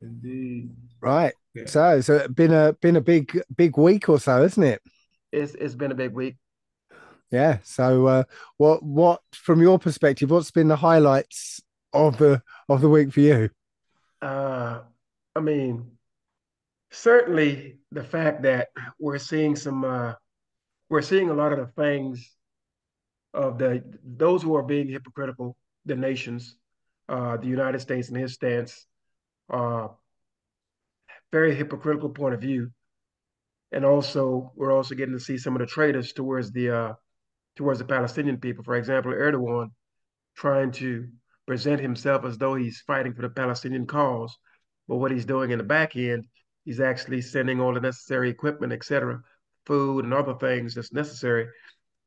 Indeed. Right. Yeah. So it's been a been a big big week or so, isn't it? It's it's been a big week. Yeah. So uh, what what from your perspective, what's been the highlights of the of the week for you? Uh, I mean, certainly the fact that we're seeing some uh, we're seeing a lot of the things of the those who are being hypocritical, the nations, uh, the United States and his stance, uh, very hypocritical point of view, and also we're also getting to see some of the traitors towards the uh, towards the Palestinian people. For example, Erdogan trying to present himself as though he's fighting for the Palestinian cause, but what he's doing in the back end, he's actually sending all the necessary equipment, etc., food and other things that's necessary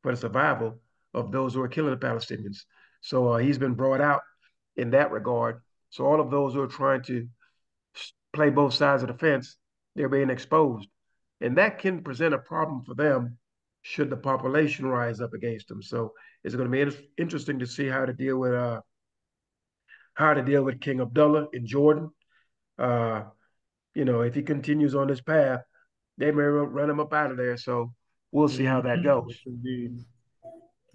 for the survival of those who are killing the Palestinians. So uh, he's been brought out in that regard. So all of those who are trying to play both sides of the fence, they're being exposed. And that can present a problem for them should the population rise up against them. So it's going to be interesting to see how to deal with uh, how to deal with King Abdullah in Jordan. Uh, you know, if he continues on this path, they may run him up out of there. So we'll see how that goes. Indeed.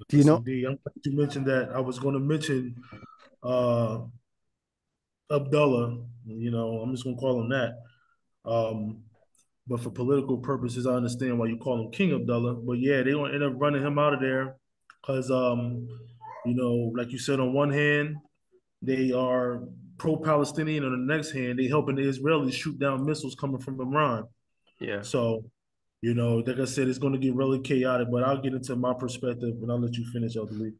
Do you know? Indeed. I'm glad you mentioned that. I was going to mention uh, Abdullah. You know, I'm just going to call him that. Um, but for political purposes, I understand why you call him King Abdullah. But yeah, they're going to end up running him out of there because, um, you know, like you said, on one hand, they are pro-Palestinian. On the next hand, they helping the Israelis shoot down missiles coming from Iran. Yeah. So, you know, like I said, it's going to get really chaotic. But I'll get into my perspective, and I'll let you finish, Elder Lee.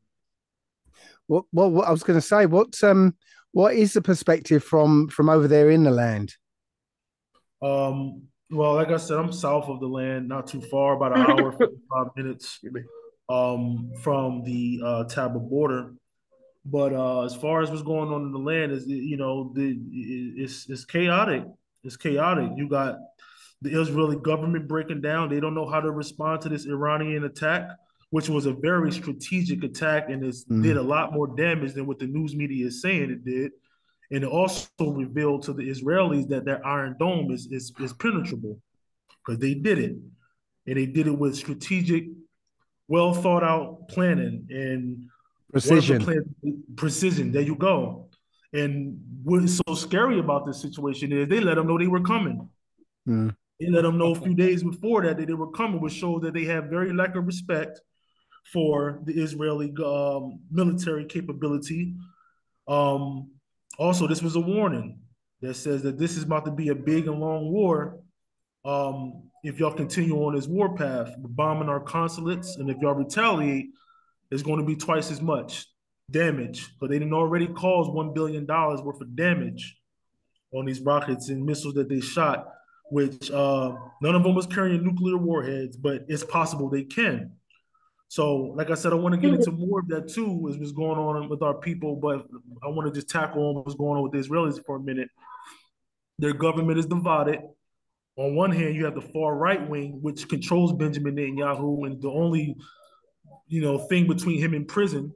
What, what, what I was going to say, what, um, what is the perspective from from over there in the land? Um, well, like I said, I'm south of the land, not too far, about an hour, 55 minutes um, from the uh, Taba border. But uh, as far as what's going on in the land, is you know, the it's it's chaotic. It's chaotic. You got the Israeli government breaking down. They don't know how to respond to this Iranian attack, which was a very strategic attack and it mm. did a lot more damage than what the news media is saying it did. And it also revealed to the Israelis that their Iron Dome is is, is penetrable because they did it, and they did it with strategic, well thought out planning and Precision. Plan, precision. There you go. And what's so scary about this situation is they let them know they were coming. Mm. They let them know a few days before that that they were coming, which shows that they have very lack of respect for the Israeli um, military capability. Um, also, this was a warning that says that this is about to be a big and long war. Um, if y'all continue on this war path, bombing our consulates, and if y'all retaliate, it's going to be twice as much damage. But they didn't already cause $1 billion worth of damage on these rockets and missiles that they shot, which uh, none of them was carrying nuclear warheads, but it's possible they can. So, like I said, I want to get into more of that too, as what's going on with our people, but I want to just tackle on what's going on with the Israelis for a minute. Their government is divided. On one hand, you have the far right wing, which controls Benjamin Netanyahu, and the only you know thing between him and prison.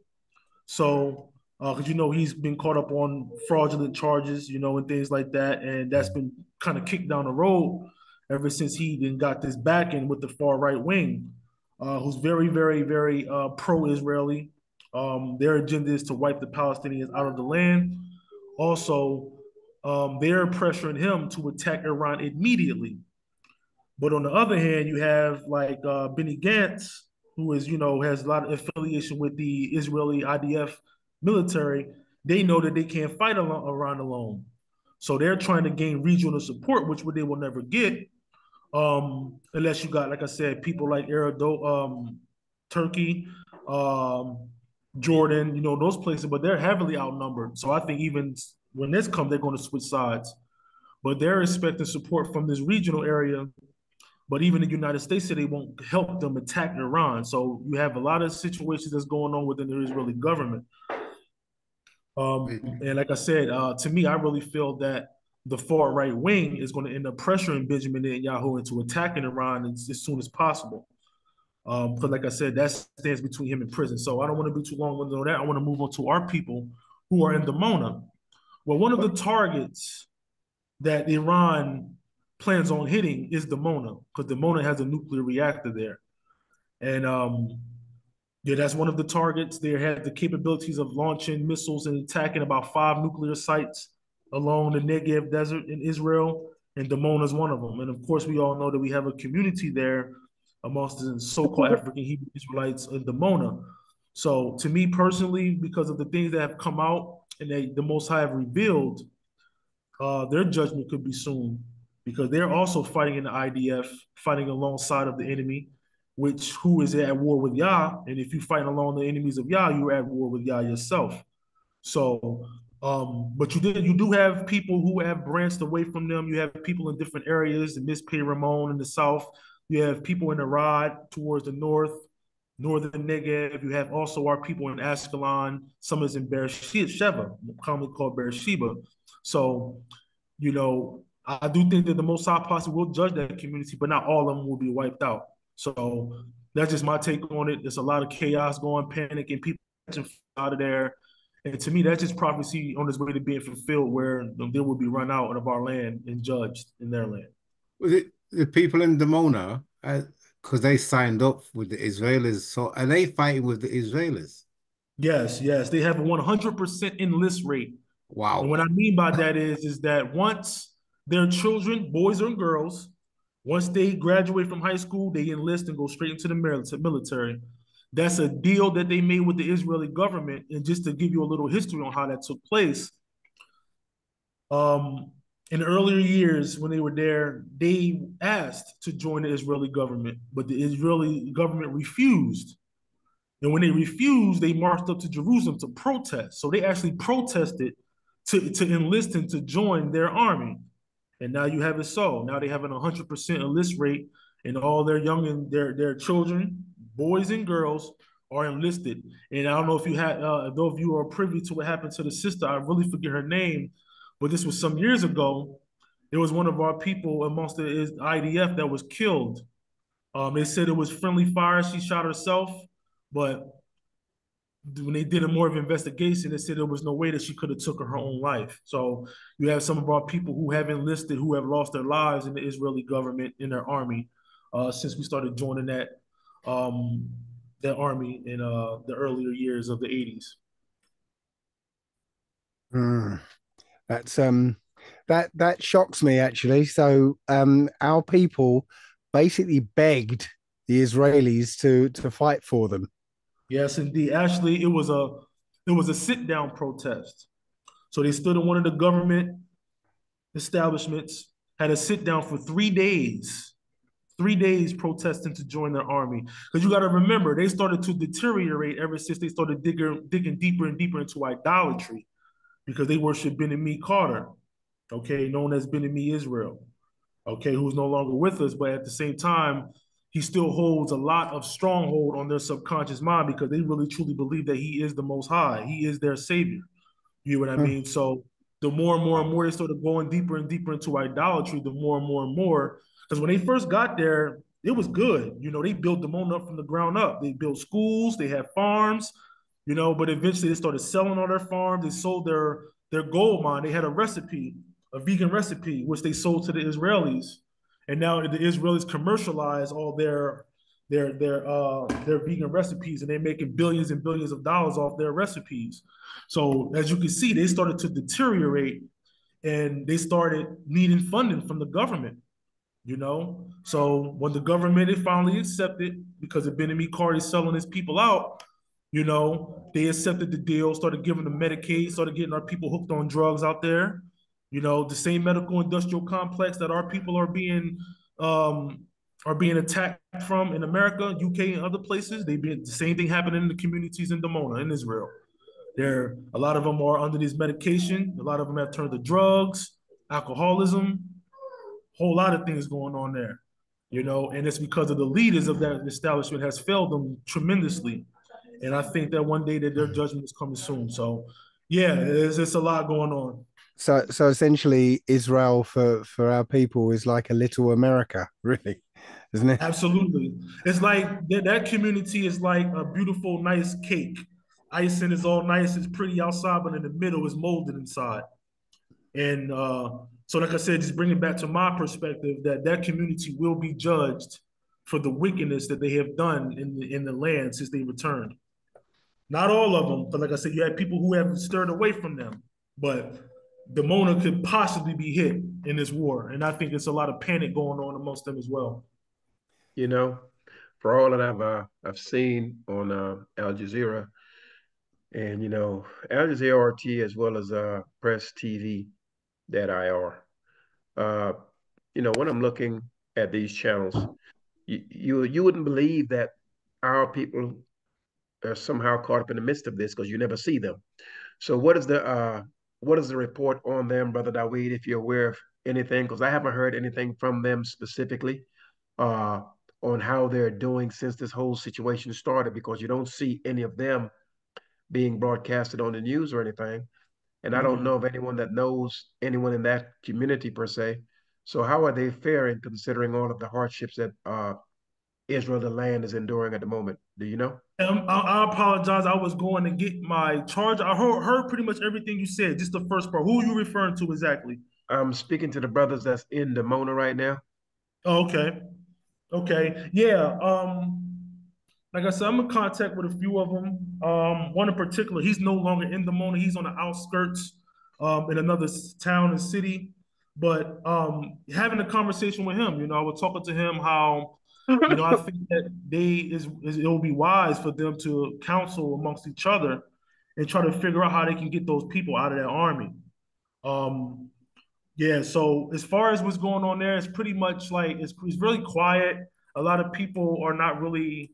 So because uh, you know he's been caught up on fraudulent charges, you know, and things like that, and that's been kind of kicked down the road ever since he then got this back in with the far right wing, uh, who's very, very, very uh, pro-Israeli. Um, their agenda is to wipe the Palestinians out of the land. Also, um, they're pressuring him to attack Iran immediately. But on the other hand, you have like uh, Benny Gantz, who is, you know, has a lot of affiliation with the Israeli IDF military, they know that they can't fight Iran alone. So they're trying to gain regional support, which they will never get um, unless you got, like I said, people like Erdo, um, Turkey, um, Jordan, you know, those places, but they're heavily outnumbered. So I think even when this comes, they're going to switch sides. But they're expecting support from this regional area but even the United States said they won't help them attack Iran. So you have a lot of situations that's going on within the Israeli government. Um, and like I said, uh, to me, I really feel that the far right wing is going to end up pressuring Benjamin Netanyahu into attacking Iran as, as soon as possible. Um, because like I said, that stands between him and prison. So I don't want to be too long on that. I want to move on to our people who are in Dimona, Well, one of the targets that Iran plans on hitting is Dimona because Dimona has a nuclear reactor there. And um, yeah, that's one of the targets. They had the capabilities of launching missiles and attacking about five nuclear sites along the Negev Desert in Israel, and Dimona is one of them. And of course, we all know that we have a community there amongst the so-called African Hebrew Israelites in Dimona. So, to me personally, because of the things that have come out and the Most High have revealed, uh, their judgment could be soon because they're also fighting in the IDF, fighting alongside of the enemy, which who is at war with Yah. And if you fight along the enemies of Yah, you're at war with Yah yourself. So, um, but you did you do have people who have branched away from them. You have people in different areas, the Mitzpe Ramon in the south. You have people in Arad towards the north, northern Negev. You have also our people in Ashkelon. Some is in Beersheba, commonly called Beersheba. So, you know, I do think that the Most High will judge that community, but not all of them will be wiped out. So that's just my take on it. There's a lot of chaos going, panic, and people out of there. And to me, that's just prophecy on its way to being fulfilled, where they will be run out of our land and judged in their land. Was it the people in Dimona? Because uh, they signed up with the Israelis, so are they fighting with the Israelis? Yes, yes, they have a 100% enlist rate Wow. And what I mean by that is, is that once their children, boys or girls, once they graduate from high school, they enlist and go straight into the military. That's a deal that they made with the Israeli government. And just to give you a little history on how that took place, um, in earlier years when they were there, they asked to join the Israeli government, but the Israeli government refused. And when they refused, they marched up to Jerusalem to protest. So they actually protested to, to enlist and to join their army. And now you have it so. Now they have an 100% enlist rate, and all their young and their their children, boys and girls, are enlisted. And I don't know if you had, uh, though if you are privy to what happened to the sister, I really forget her name, but this was some years ago. It was one of our people amongst the IDF that was killed. Um, they said it was friendly fire. She shot herself, but when they did a more of an investigation, they said there was no way that she could have took her own life. So you have some of our people who have enlisted, who have lost their lives in the Israeli government in their army uh, since we started joining that um, that army in uh, the earlier years of the 80s. Mm. That's um that that shocks me actually. So um our people basically begged the Israelis to to fight for them Yes, indeed. Actually, it was a it was a sit down protest. So they stood in one of the government establishments, had a sit down for three days, three days protesting to join their army. Because you got to remember, they started to deteriorate ever since they started digging digging deeper and deeper into idolatry, because they worship Ben Carter, okay, known as Ben Israel, okay, who's no longer with us, but at the same time he still holds a lot of stronghold on their subconscious mind because they really truly believe that he is the most high. He is their savior. You know what I hmm. mean? So the more and more and more they started going deeper and deeper into idolatry, the more and more and more. Because when they first got there, it was good. You know, they built the Dimona up from the ground up. They built schools, they had farms, you know, but eventually they started selling all their farms. They sold their their gold mine. They had a recipe, a vegan recipe, which they sold to the Israelis and now the Israelis commercialize all their their their uh their vegan recipes and they're making billions and billions of dollars off their recipes. So as you can see, they started to deteriorate and they started needing funding from the government. You know, so when the government it finally accepted because the Benjamin Carter selling his people out, you know, they accepted the deal, started giving them Medicaid, started getting our people hooked on drugs out there. You know, the same medical industrial complex that our people are being um, are being attacked from in America, UK, and other places. They've been the same thing happening in the communities in Dimona in Israel. There, a lot of them are under this medication. A lot of them have turned to drugs, alcoholism, whole lot of things going on there. You know, and it's because of the leaders of that establishment has failed them tremendously. And I think that one day that their judgment is coming soon. So, yeah, it's, it's a lot going on so so essentially israel for for our people is like a little america really isn't it absolutely it's like that, that community is like a beautiful nice cake icing is all nice it's pretty outside but in the middle is molded inside And uh, so, like I said, just bring it back to my perspective that that community will be judged for the wickedness that they have done in the, in the land since they returned. Not all of them, but like I said, you had people who have stirred away from them. But Dimona could possibly be hit in this war, and I think it's a lot of panic going on amongst them as well. You know, for all that I've uh, I've seen on uh, Al Jazeera, and you know Al Jazeera RT as well as uh, Press TV, that IR. Uh, you know, when I'm looking at these channels, you, you you wouldn't believe that our people are somehow caught up in the midst of this because you never see them. So, what is the uh, what is the report on them, Brother Dawid, if you're aware of anything? Because I haven't heard anything from them specifically uh, on how they're doing since this whole situation started. Because you don't see any of them being broadcasted on the news or anything, and. I don't mm-hmm. know of anyone that knows anyone in that community per se. So, how are they faring considering all of the hardships that uh, Israel, the land, is enduring at the moment? Do you know? Um, I, I, apologize. I was going to get my charge. I heard, heard pretty much everything you said, just the first part. Who are you referring to exactly? I'm speaking to the brothers that's in Dimona right now. Oh, okay. Okay. Yeah. Um, like I said, I'm in contact with a few of them. Um, one in particular, he's no longer in Dimona. He's on the outskirts um, in another town and city. But um, having a conversation with him, you know, I was talking to him how you know, I think that they is, is, it will be wise for them to counsel amongst each other and try to figure out how they can get those people out of that army. Um, yeah. So as far as what's going on there, it's pretty much like it's, it's really quiet. A lot of people are not really,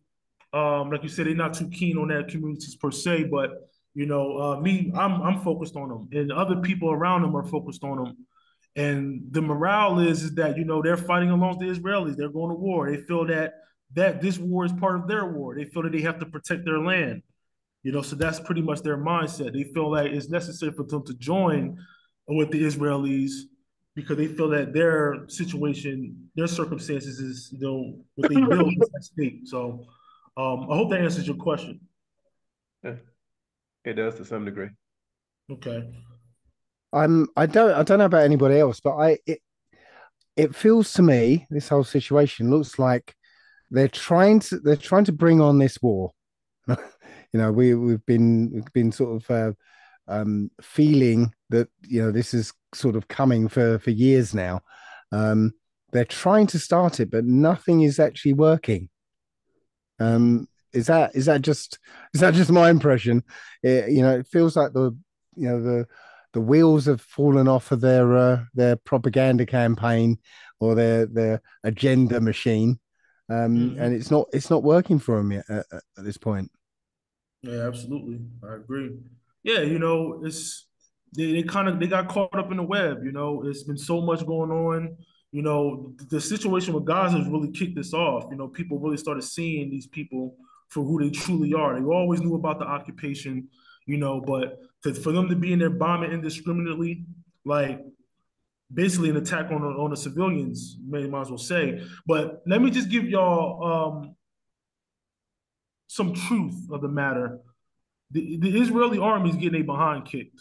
um, like you said, they're not too keen on their communities per se. But you know, uh, me, I'm I'm focused on them, and other people around them are focused on them. And the morale is, is that you know they're fighting along the Israelis. They're going to war. They feel that that this war is part of their war. They feel that they have to protect their land. You know, so that's pretty much their mindset. They feel like it's necessary for them to join with the Israelis because they feel that their situation, their circumstances is you know what they build is at stake. So um, I hope that answers your question. Yeah, it does to some degree. Okay. I'm I don't I don't know about anybody else, but I it it feels to me this whole situation looks like they're trying to they're trying to bring on this war. you know, we we've been we've been sort of uh, um, feeling that you know this is sort of coming for for years now. Um, they're trying to start it, but nothing is actually working. Um, is that is that just is that just my impression? It, you know, it feels like the you know the the wheels have fallen off of their uh, their propaganda campaign or their their agenda machine, um, mm-hmm. and it's not it's not working for them yet at, at, this point. Yeah, absolutely, I agree. Yeah, you know, it's they, they kind of they got caught up in the web. You know, it's been so much going on. You know, the situation with Gaza has really kicked this off. You know, people really started seeing these people for who they truly are. They always knew about the occupation you know, but to, for them to be in there bombing indiscriminately, like basically an attack on on the civilians, may might as well say. But let me just give y'all um, some truth of the matter. The, the Israeli army is getting a behind kicked.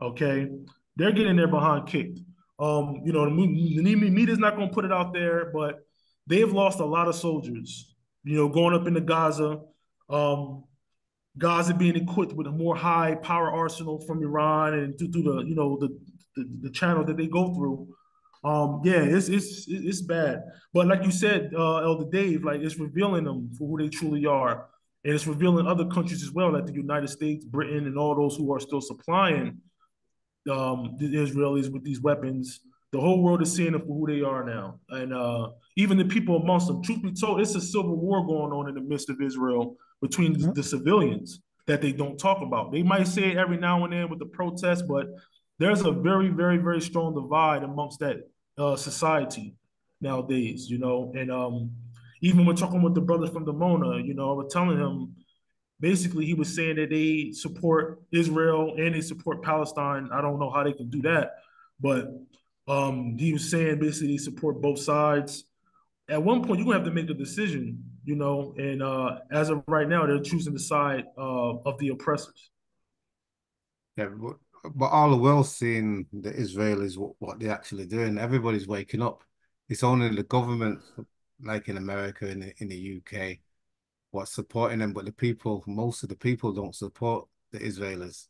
Okay, they're getting their behind kicked. Um, you know, the media's not going to put it out there, but they have lost a lot of soldiers. You know, going up into Gaza. Um, Gaza being equipped with a more high power arsenal from Iran and through, through the you know the, the, the channel that they go through. Um, yeah, it's it's it's bad. But like you said, uh, Elder Dave, like it's revealing them for who they truly are, and it's revealing other countries as well, like the United States, Britain, and all those who are still supplying um, the Israelis with these weapons. The whole world is seeing them for who they are now, and uh, even the people amongst them. Truth be told, it's a civil war going on in the midst of Israel between mm-hmm. the civilians that they don't talk about. They might say it every now and then with the protests, but there's a very, very, very strong divide amongst that uh, society nowadays, you know. And um, even when talking with the brothers from Dimona, you know, I was telling him basically he was saying that they support Israel and they support Palestine. I don't know how they can do that, but um, he was saying basically support both sides. At one point, you're gonna have to make a decision you know, and uh, as of right now, they're choosing the side uh, of the oppressors. Yeah, but all the world's seeing the Israelis what, what they're actually doing. Everybody's waking up. It's only the government, like in America and in, in the UK, what's supporting them. But the people, most of the people, don't support the Israelis.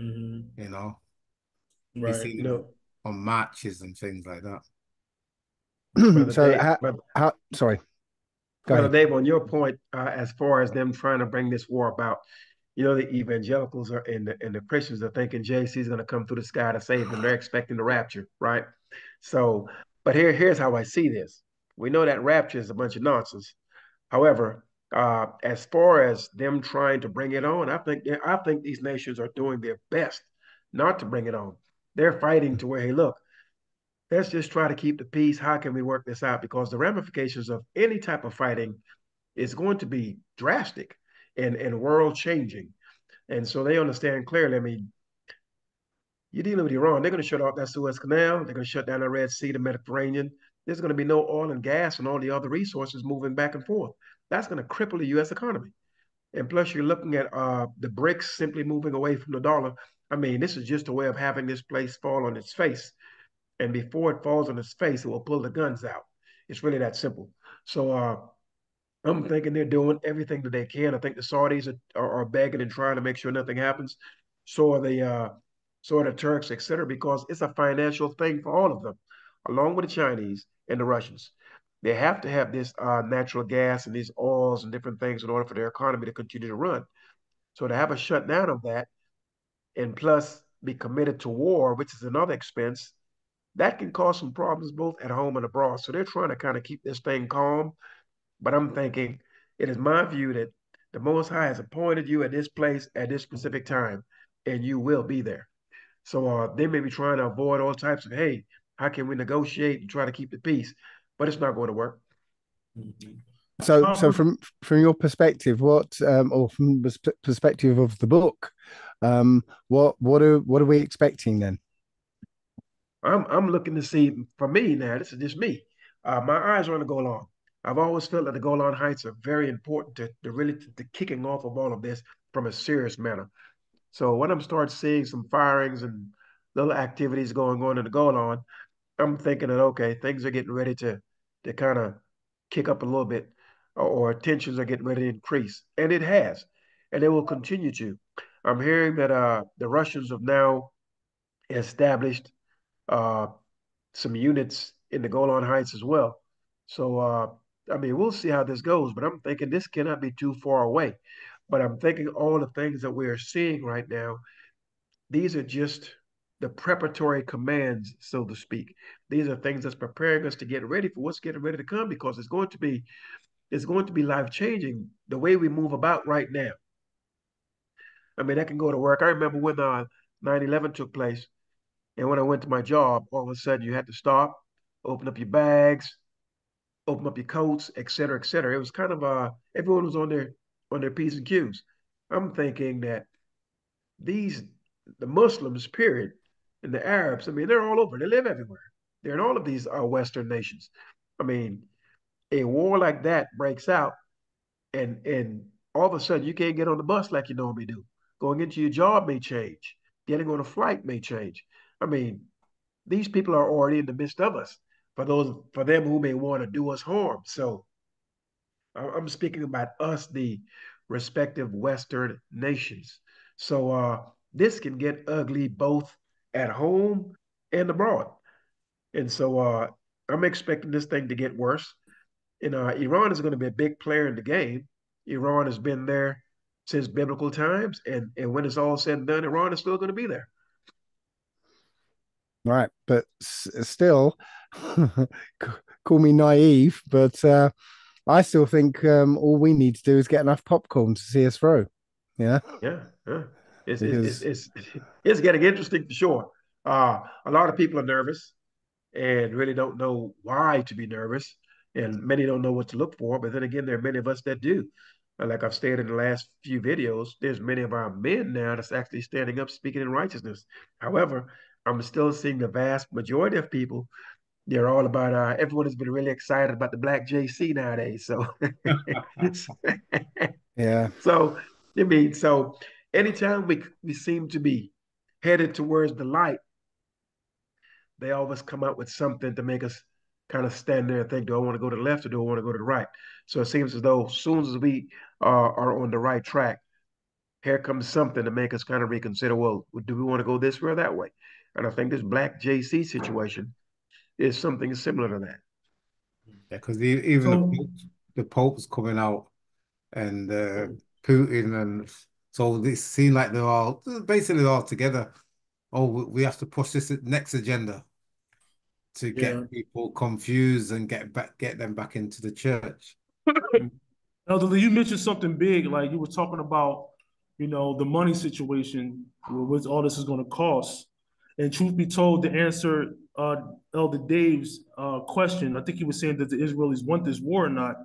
Mm-hmm. You know, right? No. on matches and things like that. so, Dave, how, how, sorry. Go Brother Dave, on your point, uh, as far as them trying to bring this war about, you know, the evangelicals are and the, and the Christians are thinking JC is going to come through the sky to save them. They're expecting the rapture, right? So, but here, here's how I see this. We know that rapture is a bunch of nonsense. However, uh, as far as them trying to bring it on, I think I think these nations are doing their best not to bring it on. They're fighting to where, hey, look, let's just try to keep the peace. How can we work this out? Because the ramifications of any type of fighting is going to be drastic and, and world changing. And so they understand clearly. I mean, you're dealing with Iran. They're going to shut off that Suez Canal. They're going to shut down the Red Sea, the Mediterranean. There's going to be no oil and gas and all the other resources moving back and forth. That's going to cripple the U.S. economy. And plus, you're looking at uh, the BRICS simply moving away from the dollar. I mean, this is just a way of having this place fall on its face. And before it falls on its face, it will pull the guns out. It's really that simple. So uh, I'm thinking they're doing everything that they can. I think the Saudis are, are, are begging and trying to make sure nothing happens. So are the uh, so are the Turks, etc. Because it's a financial thing for all of them, along with the Chinese and the Russians. They have to have this uh, natural gas and these oils and different things in order for their economy to continue to run. So to have a shutdown of that, and plus be committed to war, which is another expense, that can cause some problems both at home and abroad. So they're trying to kind of keep this thing calm but I'm thinking it is my view that the Most High has appointed you at this place at this specific time, and you will be there. So uh, they may be trying to avoid all types of, hey, how can we negotiate and try to keep the peace? But it's not going to work. Mm-hmm. So, so from from your perspective, what um, or from the perspective of the book, um, what what are what are we expecting then? I'm I'm looking to see for me now. This is just me. Uh, my eyes are on the Golan. I've always felt that the Golan Heights are very important to, to really to, to kicking off of all of this from a serious manner. So when I'm start seeing some firings and little activities going on in the Golan, I'm thinking that okay, things are getting ready to to kind of kick up a little bit, or, or, tensions are getting ready to increase, and it has, and it will continue to. I'm hearing that uh, the Russians have now established uh, some units in the Golan Heights as well. So uh, I mean, we'll see how this goes, but I'm thinking this cannot be too far away. But I'm thinking all the things that we are seeing right now, these are just the preparatory commands, so to speak. These are things that's preparing us to get ready for what's getting ready to come because it's going to be it's going to be life changing the way we move about right now. I mean, I can go to work. I remember when uh, 9/11 took place, and when I went to my job, all of a sudden you had to stop, open up your bags, open up your coats, et cetera, et cetera. It was kind of uh everyone was on their on their P's and Q's. I'm thinking that these the Muslims, period, and the Arabs, I mean, they're all over. They live everywhere. They're in all of these uh, Western nations. I mean, a war like that breaks out, and and all of a sudden you can't get on the bus like you normally do. Going into your job may change. Getting on a flight may change. I mean, these people are already in the midst of us for those for them who may want to do us harm. So I'm speaking about us, the respective Western nations. So uh, this can get ugly both at home and abroad. And so uh, I'm expecting this thing to get worse. And uh, Iran is going to be a big player in the game. Iran has been there since biblical times, and and when it's all said and done, Iran is still going to be there. Right, but s- still, call me naive, but uh, I still think um, all we need to do is get enough popcorn to see us through. Yeah, yeah, yeah. It's, it's, it's, it's, it's getting interesting for sure. Uh, a lot of people are nervous and really don't know why to be nervous, and many don't know what to look for. But then again, there are many of us that do. Like I've stated in the last few videos, there's many of our men now that's actually standing up, speaking in righteousness. However, I'm still seeing the vast majority of people they're all about uh, everyone has been really excited about the black JC nowadays. So yeah. So I mean, so anytime we we seem to be headed towards the light, they always come up with something to make us kind of stand there and think, do I want to go to the left or do I want to go to the right? So it seems as though as soon as we are, are on the right track, here comes something to make us kind of reconsider, well, do we want to go this way or that way? And I think this black JC situation is something similar to that. Yeah, because even so, the, Pope, the Pope's coming out and uh, Putin and so they seem like they're all basically all together. Oh, we have to push this next agenda to get yeah. people confused and get back get them back into the church. Elder Lee, you mentioned something big, like you were talking about, you know, the money situation, what all this is going to cost. And truth be told, to answer uh, Elder Dave's uh, question, I think he was saying that the Israelis want this war or not.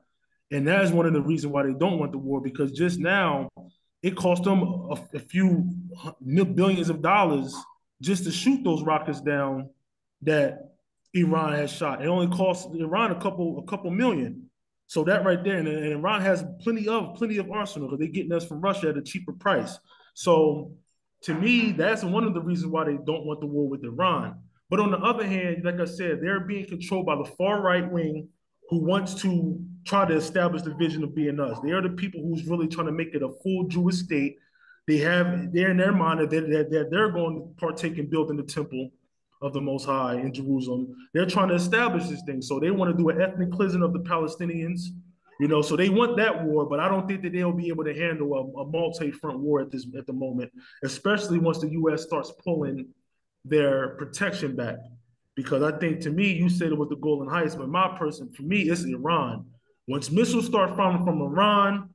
And that is one of the reasons why they don't want the war, because just now it cost them a, a few billions of dollars just to shoot those rockets down that Iran has shot. It only cost Iran a couple a couple million. So that right there, and, and Iran has plenty of plenty of arsenal because they're getting us from Russia at a cheaper price. So to me, that's one of the reasons why they don't want the war with Iran. But on the other hand, like I said, they're being controlled by the far right wing who wants to try to establish the vision of being us. They are the people who's really trying to make it a full Jewish state. They have they're in their mind that they're, that they're going to partake in building the temple of the Most High in Jerusalem. They're trying to establish this thing. So they want to do an ethnic cleansing of the Palestinians, you know. So they want that war, but I don't think that they'll be able to handle a, a multi-front war at this at the moment, especially once the U.S. starts pulling their protection back. Because I think to me, you said it was the Golan Heights, but my person, for me, it's Iran. Once missiles start falling from Iran,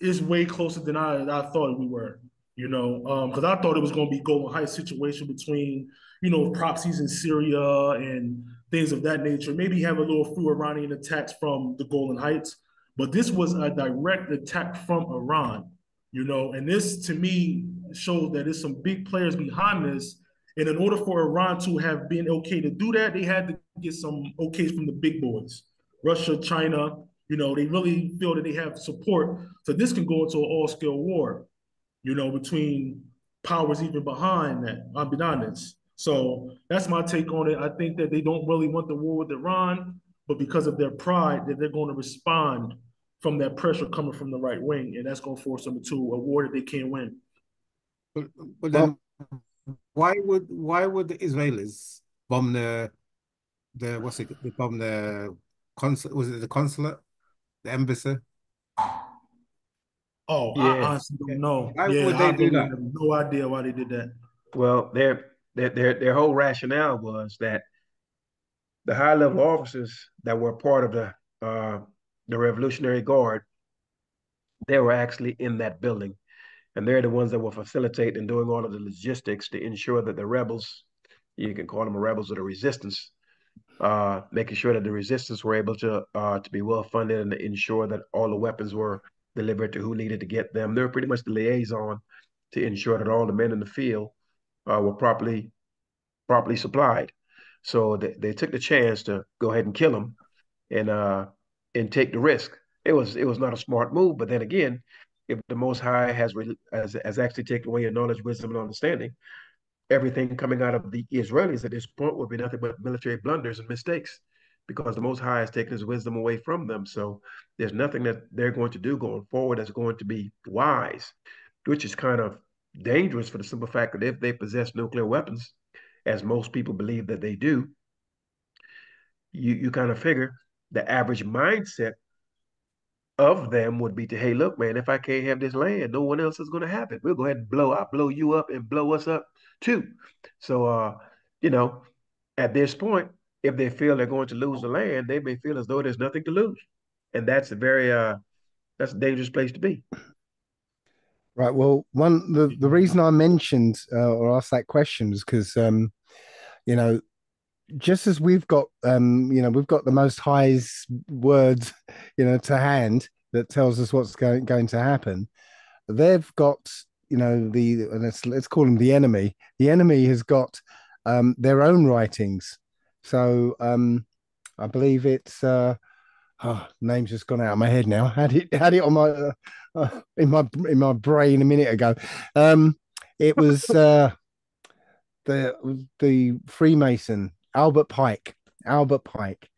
it's way closer than I, I thought we were you know, because um, I thought it was going to be Golan Heights situation between, you know, proxies in Syria and things of that nature. Maybe have a little few Iranian attacks from the Golan Heights, but this was a direct attack from Iran, you know, and this to me shows that there's some big players behind this. And in order for Iran to have been okay to do that, they had to get some okays from the big boys, Russia, China. You know, they really feel that they have support. So this can go into an all-scale war you know, between powers even behind that, behind So that's my take on it. I think that they don't really want the war with Iran, but because of their pride, that they're going to respond from that pressure coming from the right wing, and that's going to force them to a war that they can't win. But, but then, why would why would the Israelis bomb the the what's it? They bomb the consul? Was it the consulate, the embassy? Oh, yeah. I honestly don't know. Why yeah, would they do that? have no idea why they did that. Well, their their their their whole rationale was that the high level officers that were part of the uh, the Revolutionary Guard, they were actually in that building, and they're the ones that will facilitate and doing all of the logistics to ensure that the rebels, you can call them the rebels or the resistance, uh, making sure that the resistance were able to uh, to be well funded and ensure that all the weapons were delivered to who needed to get them. They're pretty much the liaison to ensure that all the men in the field uh, were properly properly supplied. So they, they took the chance to go ahead and kill them and uh, and take the risk. It was it was not a smart move, but then again, if the Most High has has, has actually taken away your knowledge, wisdom, and understanding, everything coming out of the Israelis at this point would be nothing but military blunders and mistakes because the Most High has taken his wisdom away from them. So there's nothing that they're going to do going forward that's going to be wise, which is kind of dangerous for the simple fact that if they possess nuclear weapons, as most people believe that they do, you, you kind of figure the average mindset of them would be to, hey, look, man, if I can't have this land, no one else is going to have it. We'll go ahead and blow up, blow you up, and blow us up too. So, uh, you know, at this point, if they feel they're going to lose the land, they may feel as though there's nothing to lose, and that's a very uh, that's a dangerous place to be. Right. Well, one the the reason I mentioned uh, or asked that question is because um, you know, just as we've got um, you know, we've got the most highest words, you know, to hand that tells us what's going going to happen. They've got you know the let's let's call them the enemy. The enemy has got um, their own writings so um, I believe it's uh, oh, name's just gone out of my head now. Had it had it on my uh, uh, in my in my brain a minute ago. Um, it was uh, the the Freemason Albert Pike, Albert Pike,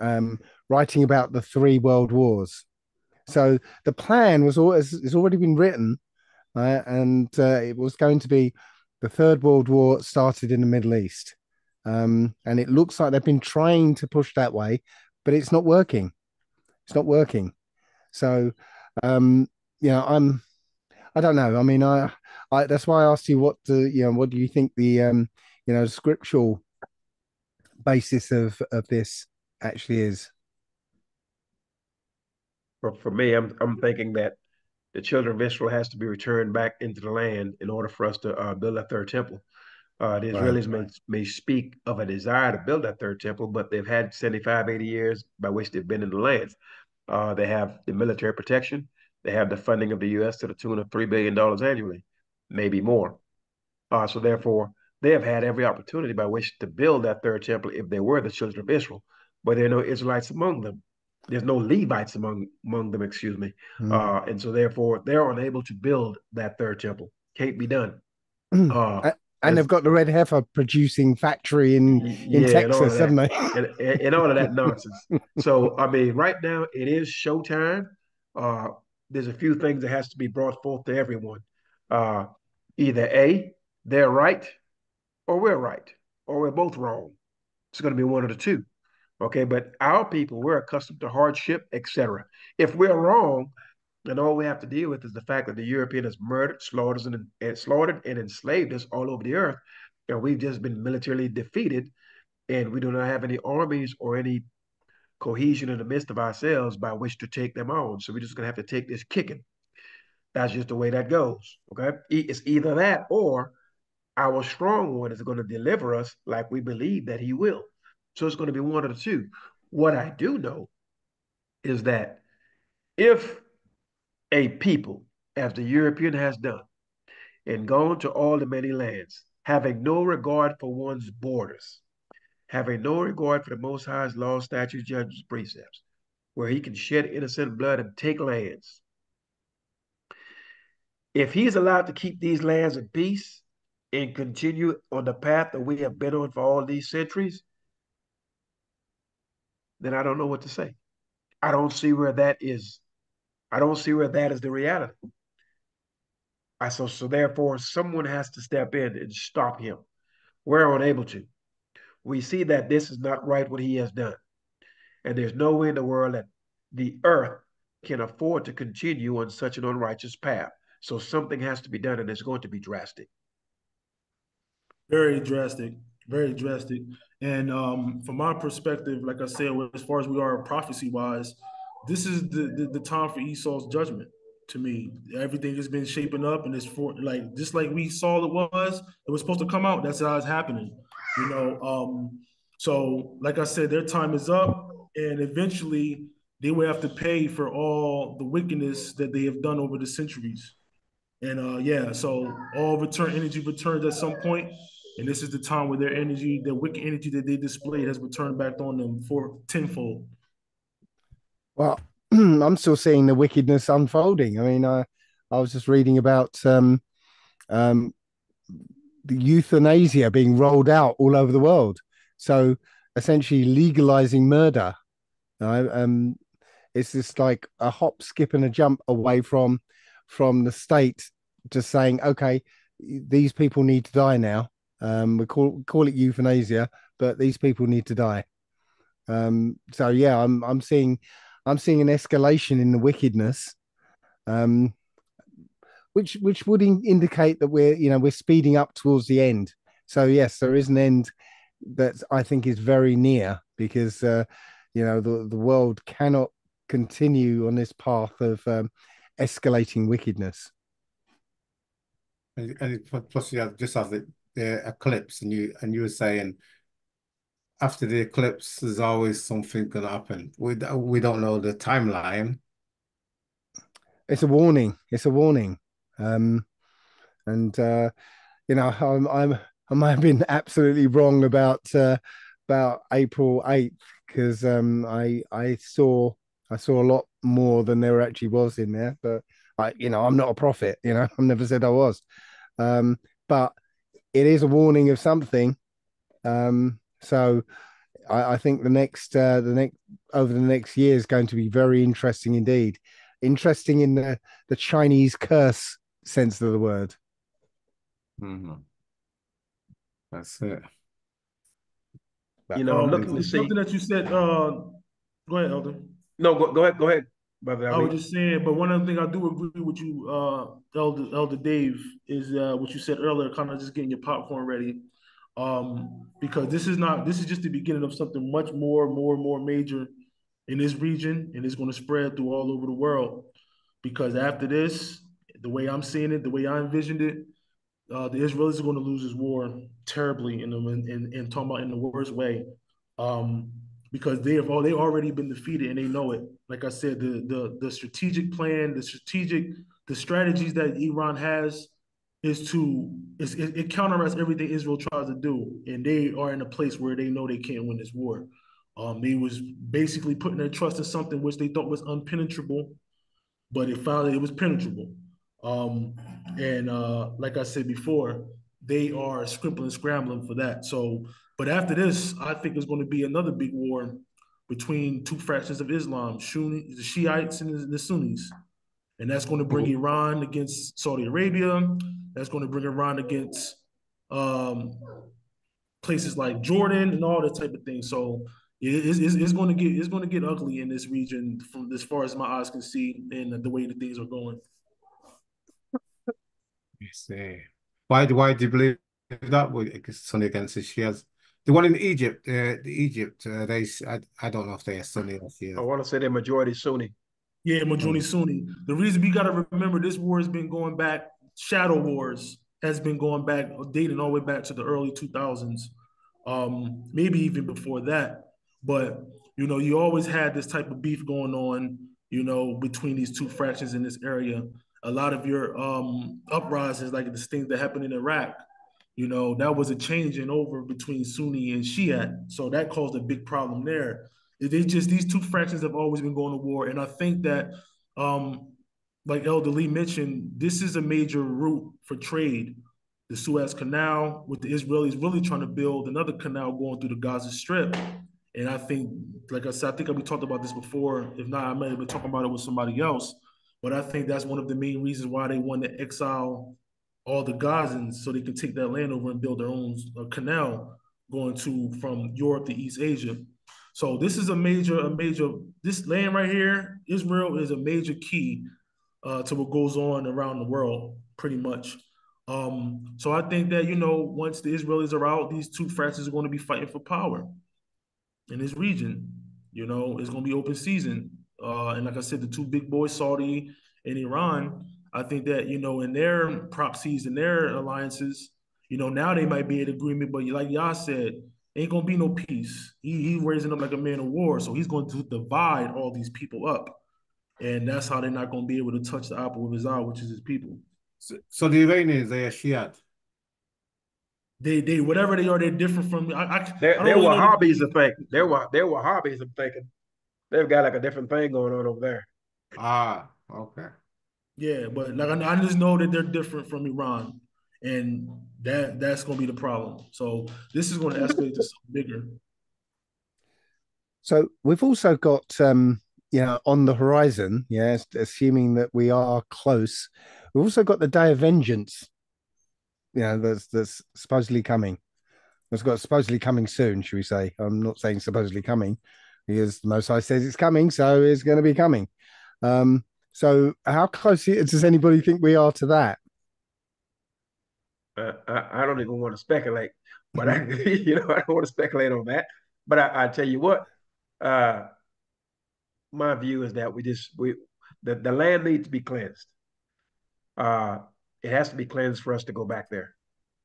um, writing about the three world wars. So the plan was always it's already been written, uh, and uh, it was going to be the Third World War started in the Middle East, um, and it looks like they've been trying to push that way, but it's not working. It's not working. So, um, you know, I'm I don't know. I mean, I, I that's why I asked you what do you know what do you think the um you know scriptural basis of of this actually is. For for me, I'm I'm thinking that the children of Israel has to be returned back into the land in order for us to uh, build a third temple. Uh, the Israelis right. May, may speak of a desire to build that third temple, but they've had 75, 80 years by which they've been in the lands. Uh, they have the military protection. They have the funding of the U.S. to the tune of $3 billion annually, maybe more. Uh, so therefore, they have had every opportunity by which to build that third temple if they were the children of Israel. But there are no Israelites among them. There's no Levites among among them, excuse me. Mm. Uh, and so therefore, they're unable to build that third temple. Can't be done. Mm. Uh, and they've got the red heifer producing factory in in yeah, Texas, haven't they? and, and, and, all of that nonsense. so I mean, right now it is showtime. Uh, there's a few things that has to be brought forth to everyone. Uh, either A, they're right, or we're right, or we're both wrong. It's going to be one of the two. Okay, but our people, we're accustomed to hardship, etc. If we're wrong, then all we have to deal with is the fact that the European has murdered, slaughtered, and, and slaughtered and enslaved us all over the earth, and we've just been militarily defeated, and we do not have any armies or any cohesion in the midst of ourselves by which to take them on. So we're just gonna have to take this kicking. That's just the way that goes. Okay. It's either that or our strong one is going to deliver us like we believe that he will. So it's going to be one of the two. What I do know is that if a people, as the European has done, and gone to all the many lands, having no regard for one's borders, having no regard for the Most High's law, statutes, judges, precepts, where he can shed innocent blood and take lands. If he's allowed to keep these lands in peace and continue on the path that we have been on for all these centuries, then I don't know what to say. I don't see where that is. I don't see where that is the reality. I so so therefore someone has to step in and stop him. We're unable to we see that this is not right what he has done. And there's no way in the world that the earth can afford to continue on such an unrighteous path. So something has to be done, and it's going to be drastic. Very drastic, very drastic. And um, from my perspective, like I said, as far as we are prophecy wise, this is the, the, the time for Esau's judgment. To me, everything has been shaping up, and it's for like just like we saw it was. It was supposed to come out. That's how it's happening. You know, um, so like I said, their time is up, and eventually they will have to pay for all the wickedness that they have done over the centuries. And uh, yeah, so all return energy returns at some point, and this is the time where their energy, their wicked energy that they displayed, has returned back on them for tenfold. Well, I'm still seeing the wickedness unfolding. I mean, I I was just reading about um, um, the euthanasia being rolled out all over the world. So essentially legalizing murder. Um, it's just like a hop, skip, and a jump away from from the state just saying, okay, these people need to die now. Um, we call call it euthanasia, but these people need to die. Um, so yeah, I'm I'm seeing I'm seeing an escalation in the wickedness. Um, which which would in, indicate that we're you know we're speeding up towards the end. So yes, there is an end that I think is very near because uh, you know the the world cannot continue on this path of um, escalating wickedness. And, and plus, have just have the, the eclipse, and you and you were saying after the eclipse, there's always something to happen. We we don't know the timeline. It's a warning. It's a warning. Um, and uh, you know, I'm, I'm I might have been absolutely wrong about uh, about April eighth because um, I I saw I saw a lot more than there actually was in there. But I, you know, I'm not a prophet. You know, I've never said I was. Um, but it is a warning of something. Um, so I, I, think the next uh, the next over the next year is going to be very interesting indeed. Interesting in the the Chinese curse sense of the word. Mm-hmm. That's it. You know, I'm looking to see something that you said. Uh, go ahead, Elder. No, go, go ahead. Go ahead, brother. I was just saying, but one other thing I do agree with you, uh, Elder Elder Dave, is uh, what you said earlier. Kind of just getting your popcorn ready, um, because this is not. This is just the beginning of something much more, more, more major in this region, and it's going to spread through all over the world. Because after this, the way I'm seeing it, the way I envisioned it, uh, the Israelis are going to lose this war terribly in the in, in, talking about in the worst way, um, because they have all they already been defeated and they know it. Like I said, the the the strategic plan, the strategic the strategies that Iran has is to is it, it counteracts everything Israel tries to do, and they are in a place where they know they can't win this war. Um, they was basically putting their trust in something which they thought was unpenetrable, but it found it was penetrable. Um, and uh, like I said before, they are scrimpling, scrambling for that. So, but after this, I think there's going to be another big war between two fractions of Islam, the Shiites and the Sunnis. And that's going to bring Iran against Saudi Arabia. That's going to bring Iran against um, places like Jordan and all that type of thing. So it's, it's, it's, going to get it's going to get ugly in this region from as far as my eyes can see and the way that things are going. You see. Why do why do you believe that? Because Sunni against the Shias. The one in Egypt, uh, the Egypt, uh, they I, I don't know if they are Sunni or Shia. I want to say they're majority Sunni. Yeah, majority Sunni. The reason we got to remember this war has been going back. Shadow Wars has been going back, dating all the way back to the early 2000s, um, maybe even before that. But you know, you always had this type of beef going on, you know, between these two fractions in this area a lot of your um, uprisings, like the things that happened in Iraq, you know, that was a changing over between Sunni and Shia. So that caused a big problem there. They just these two fractions have always been going to war, and I think that, um, like Elder Lee mentioned, this is a major route for trade. The Suez Canal, with the Israelis really trying to build another canal going through the Gaza Strip. And I think, like I said, I think we talked about this before. If not, I may have been talking about it with somebody else. But I think that's one of the main reasons why they want to exile all the Gazans so they can take that land over and build their own uh, canal going to from Europe to East Asia. So this is a major, a major. This land right here, Israel, is a major key uh, to what goes on around the world, pretty much. Um, so I think that you know, once the Israelis are out, these two fractions are going to be fighting for power in this region. You know, it's going to be open season. Uh, and like I said, the two big boys, Saudi and Iran, I think that, you know, in their proxies and their alliances, you know, now they might be in agreement, but like y'all said, ain't gonna be no peace. He, he's raising up like a man of war, so he's going to divide all these people up, and that's how they're not gonna be able to touch the apple of his eye, which is his people. So, so the Iranians, they are Shiite. They, they, whatever they are, they're different from. I, I, they're, they're Wahhabis of thinking. They're they're Wahhabis of thinking they've got like a different thing going on over there. Ah, okay. Yeah, but like I just know that they're different from Iran, and that that's going to be the problem. So this is going to escalate to something bigger. So we've also got, um, you know, on the horizon, yes, assuming that we are close, we've also got the Day of Vengeance. You know, that's that's supposedly coming. It's got supposedly coming soon, should we say? I'm not saying supposedly coming, because the Most High says it's coming, so it's going to be coming. Um, so, how close does anybody think we are to that? Uh, I, I, don't even want to speculate, but I, you know, I don't want to speculate on that. But I, I tell you what, uh, my view is that we just we the, the land needs to be cleansed. Uh, it has to be cleansed for us to go back there,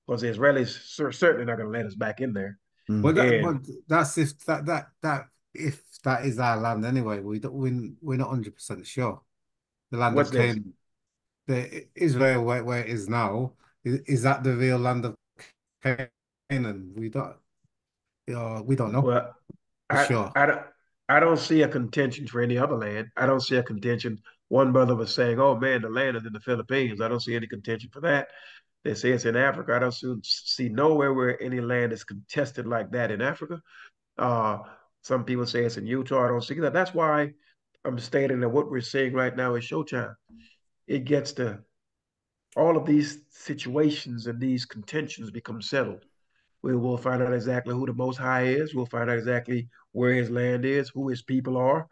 because the Israelis certainly not going to let us back in there. Mm. Well, that, well, that's if that that that if that is our land anyway. We don't, we, we're not hundred percent sure. The land What's of Canaan, the Israel where, where it is now, is, is that the real land of Canaan? We don't, uh, we don't know. Well, I, sure. I don't, I don't see a contention for any other land. I don't see a contention. One brother was saying, "Oh man, the land is in the Philippines." I don't see any contention for that. They say it's in Africa. I don't see, see nowhere where any land is contested like that in Africa. Uh, some people say it's in Utah. I don't see that. That's why I'm stating that what we're seeing right now is Showtime. It gets to all of these situations and these contentions become settled. We will find out exactly who the Most High is. We'll find out exactly where his land is, who his people are.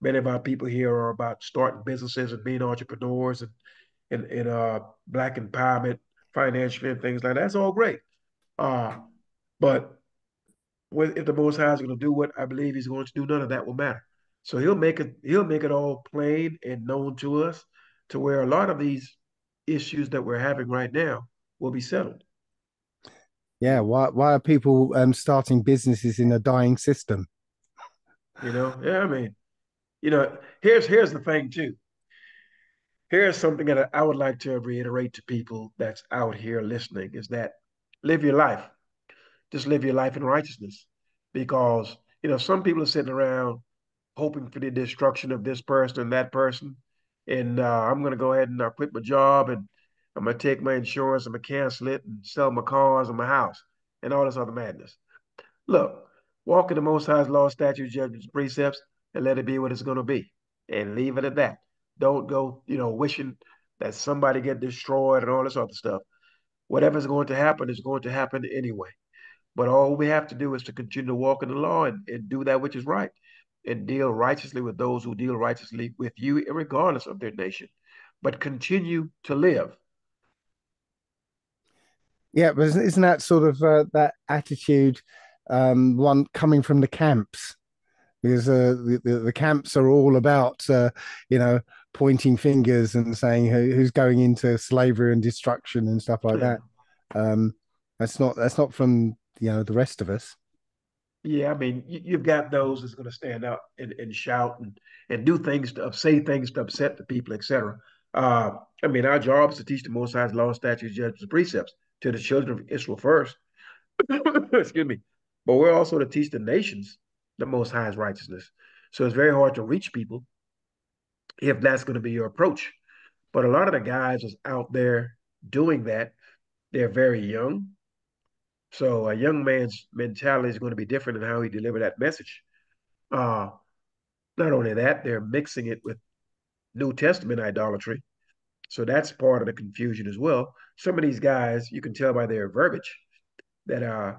Many of our people here are about starting businesses and being entrepreneurs and and, and uh, black empowerment financially and things like that. That's all great. Uh, but if the Most High is going to do what I believe He's going to do, none of that will matter. So He'll make it He'll make it all plain and known to us, to where a lot of these issues that we're having right now will be settled. Yeah, why why are people um, starting businesses in a dying system? You know, yeah, I mean, you know, here's here's the thing too. Here's something that I would like to reiterate to people that's out here listening is that live your life. Just live your life in righteousness. Because, you know, some people are sitting around hoping for the destruction of this person and that person. And uh, I'm going to go ahead and uh, quit my job and I'm going to take my insurance, I'm going to cancel it and sell my cars and my house and all this other madness. Look, walk in the Most High's law, statutes, judgments, precepts, and let it be what it's going to be. And leave it at that. Don't go, you know, wishing that somebody get destroyed and all this other stuff. Whatever's going to happen is going to happen anyway. But all we have to do is to continue to walk in the law and, and do that which is right and deal righteously with those who deal righteously with you, regardless of their nation. But continue to live. Yeah, but isn't that sort of uh, that attitude um, one coming from the camps? Because uh, the, the, the camps are all about uh, you know pointing fingers and saying who, who's going into slavery and destruction and stuff like that. Um, that's not that's not from you know the rest of us. Yeah, I mean, you, have got those that's going to stand up and, and shout and, and do things to say things to upset the people, etc. Uh, I mean, our job is to teach the Most High's law, statutes, judgments, precepts to the children of Israel first. Excuse me. But we're also to teach the nations the Most High's righteousness. So it's very hard to reach people if that's going to be your approach. But a lot of the guys is out there doing that. They're very young. So a young man's mentality is going to be different in how he deliver that message. Uh, not only that, they're mixing it with New Testament idolatry. So that's part of the confusion as well. Some of these guys, you can tell by their verbiage that uh,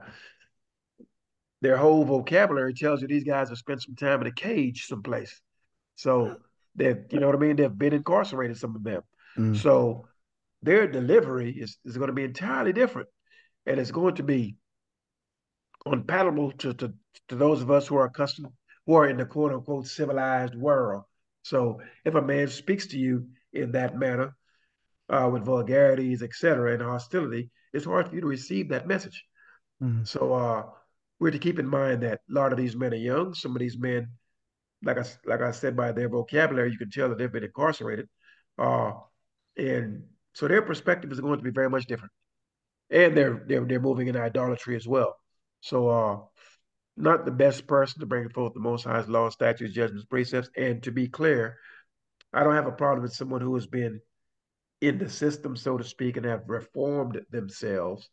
their whole vocabulary tells you these guys have spent some time in a cage someplace. So They've, you know what I mean? They've been incarcerated, some of them. Mm. So their delivery is, is going to be entirely different. And it's going to be unpalatable to, to, to those of us who are accustomed, who are in the quote unquote civilized world. So if a man speaks to you in that manner, uh, with vulgarities, etc., and hostility, it's hard for you to receive that message. Mm. So uh, we're to keep in mind that a lot of these men are young. Some of these men like I like I said by their vocabulary, you can tell that they've been incarcerated, uh, and so their perspective is going to be very much different, and they're they're they're moving in idolatry as well. So, uh, not the best person to bring forth the Most High's law, statutes, judgments, precepts. And to be clear, I don't have a problem with someone who has been in the system, so to speak, and have reformed themselves.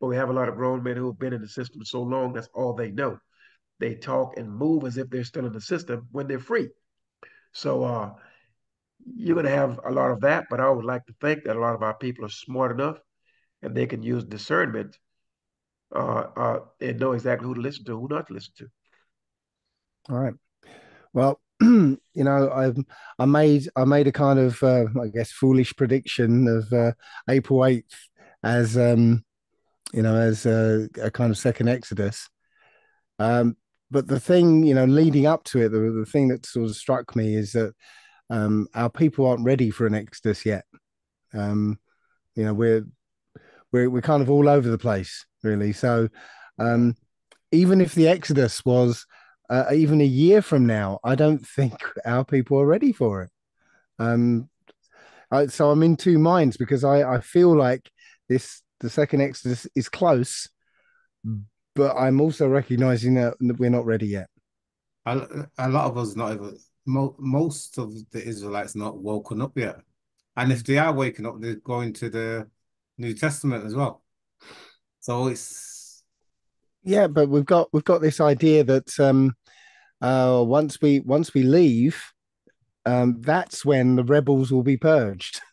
But we have a lot of grown men who have been in the system so long that's all they know they talk and move as if they're still in the system when they're free. So uh, you're going to have a lot of that, but I would like to think that a lot of our people are smart enough and they can use discernment uh, uh, and know exactly who to listen to, who not to listen to. All right. Well, you know, I I made I made a kind of uh, I guess foolish prediction of uh, April eighth as um, you know as a, a, kind of second Exodus. Um, but the thing, you know, leading up to it, the, the thing that sort of struck me is that um, our people aren't ready for an exodus yet. Um, you know, we're we're we're kind of all over the place, really. So um, even if the exodus was uh, even a year from now, I don't think our people are ready for it. Um, I, so I'm in two minds because I I feel like this the second exodus is close, but I'm also recognizing that we're not ready yet. A, a lot of us not even most of the Israelites not woken up yet, and if they are waking up, they're going to the New Testament as well. So it's yeah, but we've got we've got this idea that um, uh, once we once we leave, um, that's when the rebels will be purged.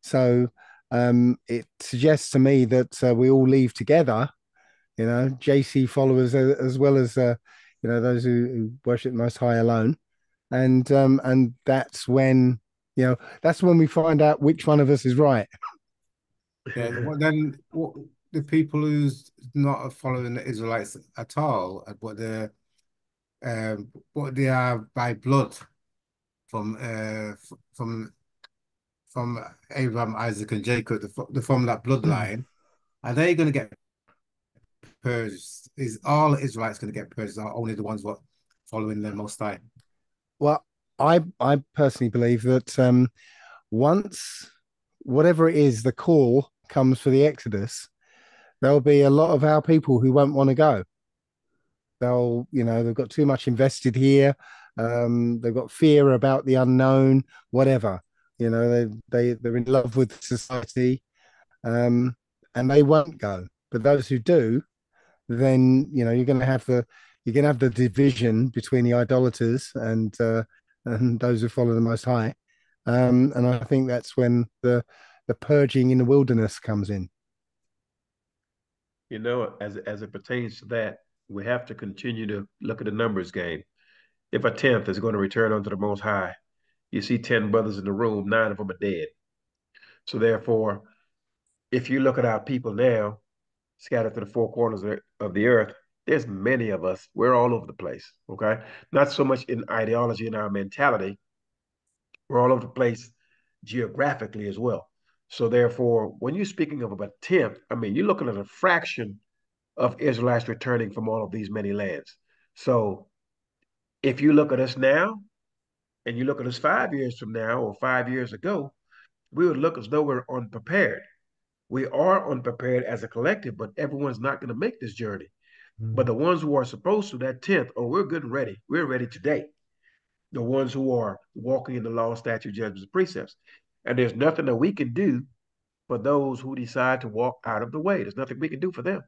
So um, it suggests to me that uh, we all leave together, you know, JC followers as, well as uh, you know those who, who, worship the Most High alone, and um, and that's when you know that's when we find out which one of us is right. Yeah. Well, then what, the people who's not following the Israelites at all, what they um, what they are by blood from uh, from from Abraham, Isaac, and Jacob, the, from that bloodline, are they going to get purged? Is all Israelites going to get purged? Are only the ones what following the Most High? Well, I I personally believe that um, once whatever it is, the call comes for the Exodus, there'll be a lot of our people who won't want to go. They'll, you know, they've got too much invested here. Um, they've got fear about the unknown, whatever. You know, they they they're in love with society, um, and they won't go. But those who do, then you know you're going to have the you're going to have the division between the idolaters and uh, and those who follow the Most High. Um, and I think that's when the the purging in the wilderness comes in. You know, as as it pertains to that, we have to continue to look at the numbers game. If a tenth is going to return unto the Most High, you see 10 brothers in the room, nine of them are dead. So therefore, if you look at our people now, scattered to the four corners of the earth, there's many of us. We're all over the place. Okay. Not so much in ideology and our mentality. We're all over the place geographically as well. So therefore, when you're speaking of about tenth, I mean, you're looking at a fraction of Israelites returning from all of these many lands. So if you look at us now, and you look at us five years from now or five years ago, we would look as though we're unprepared. We are unprepared as a collective, but everyone's not going to make this journey. Mm-hmm. But the ones who are supposed to, that 10th, oh, we're good and ready. We're ready today. The ones who are walking in the law, statute, judgments, and precepts. And there's nothing that we can do for those who decide to walk out of the way. There's nothing we can do for them.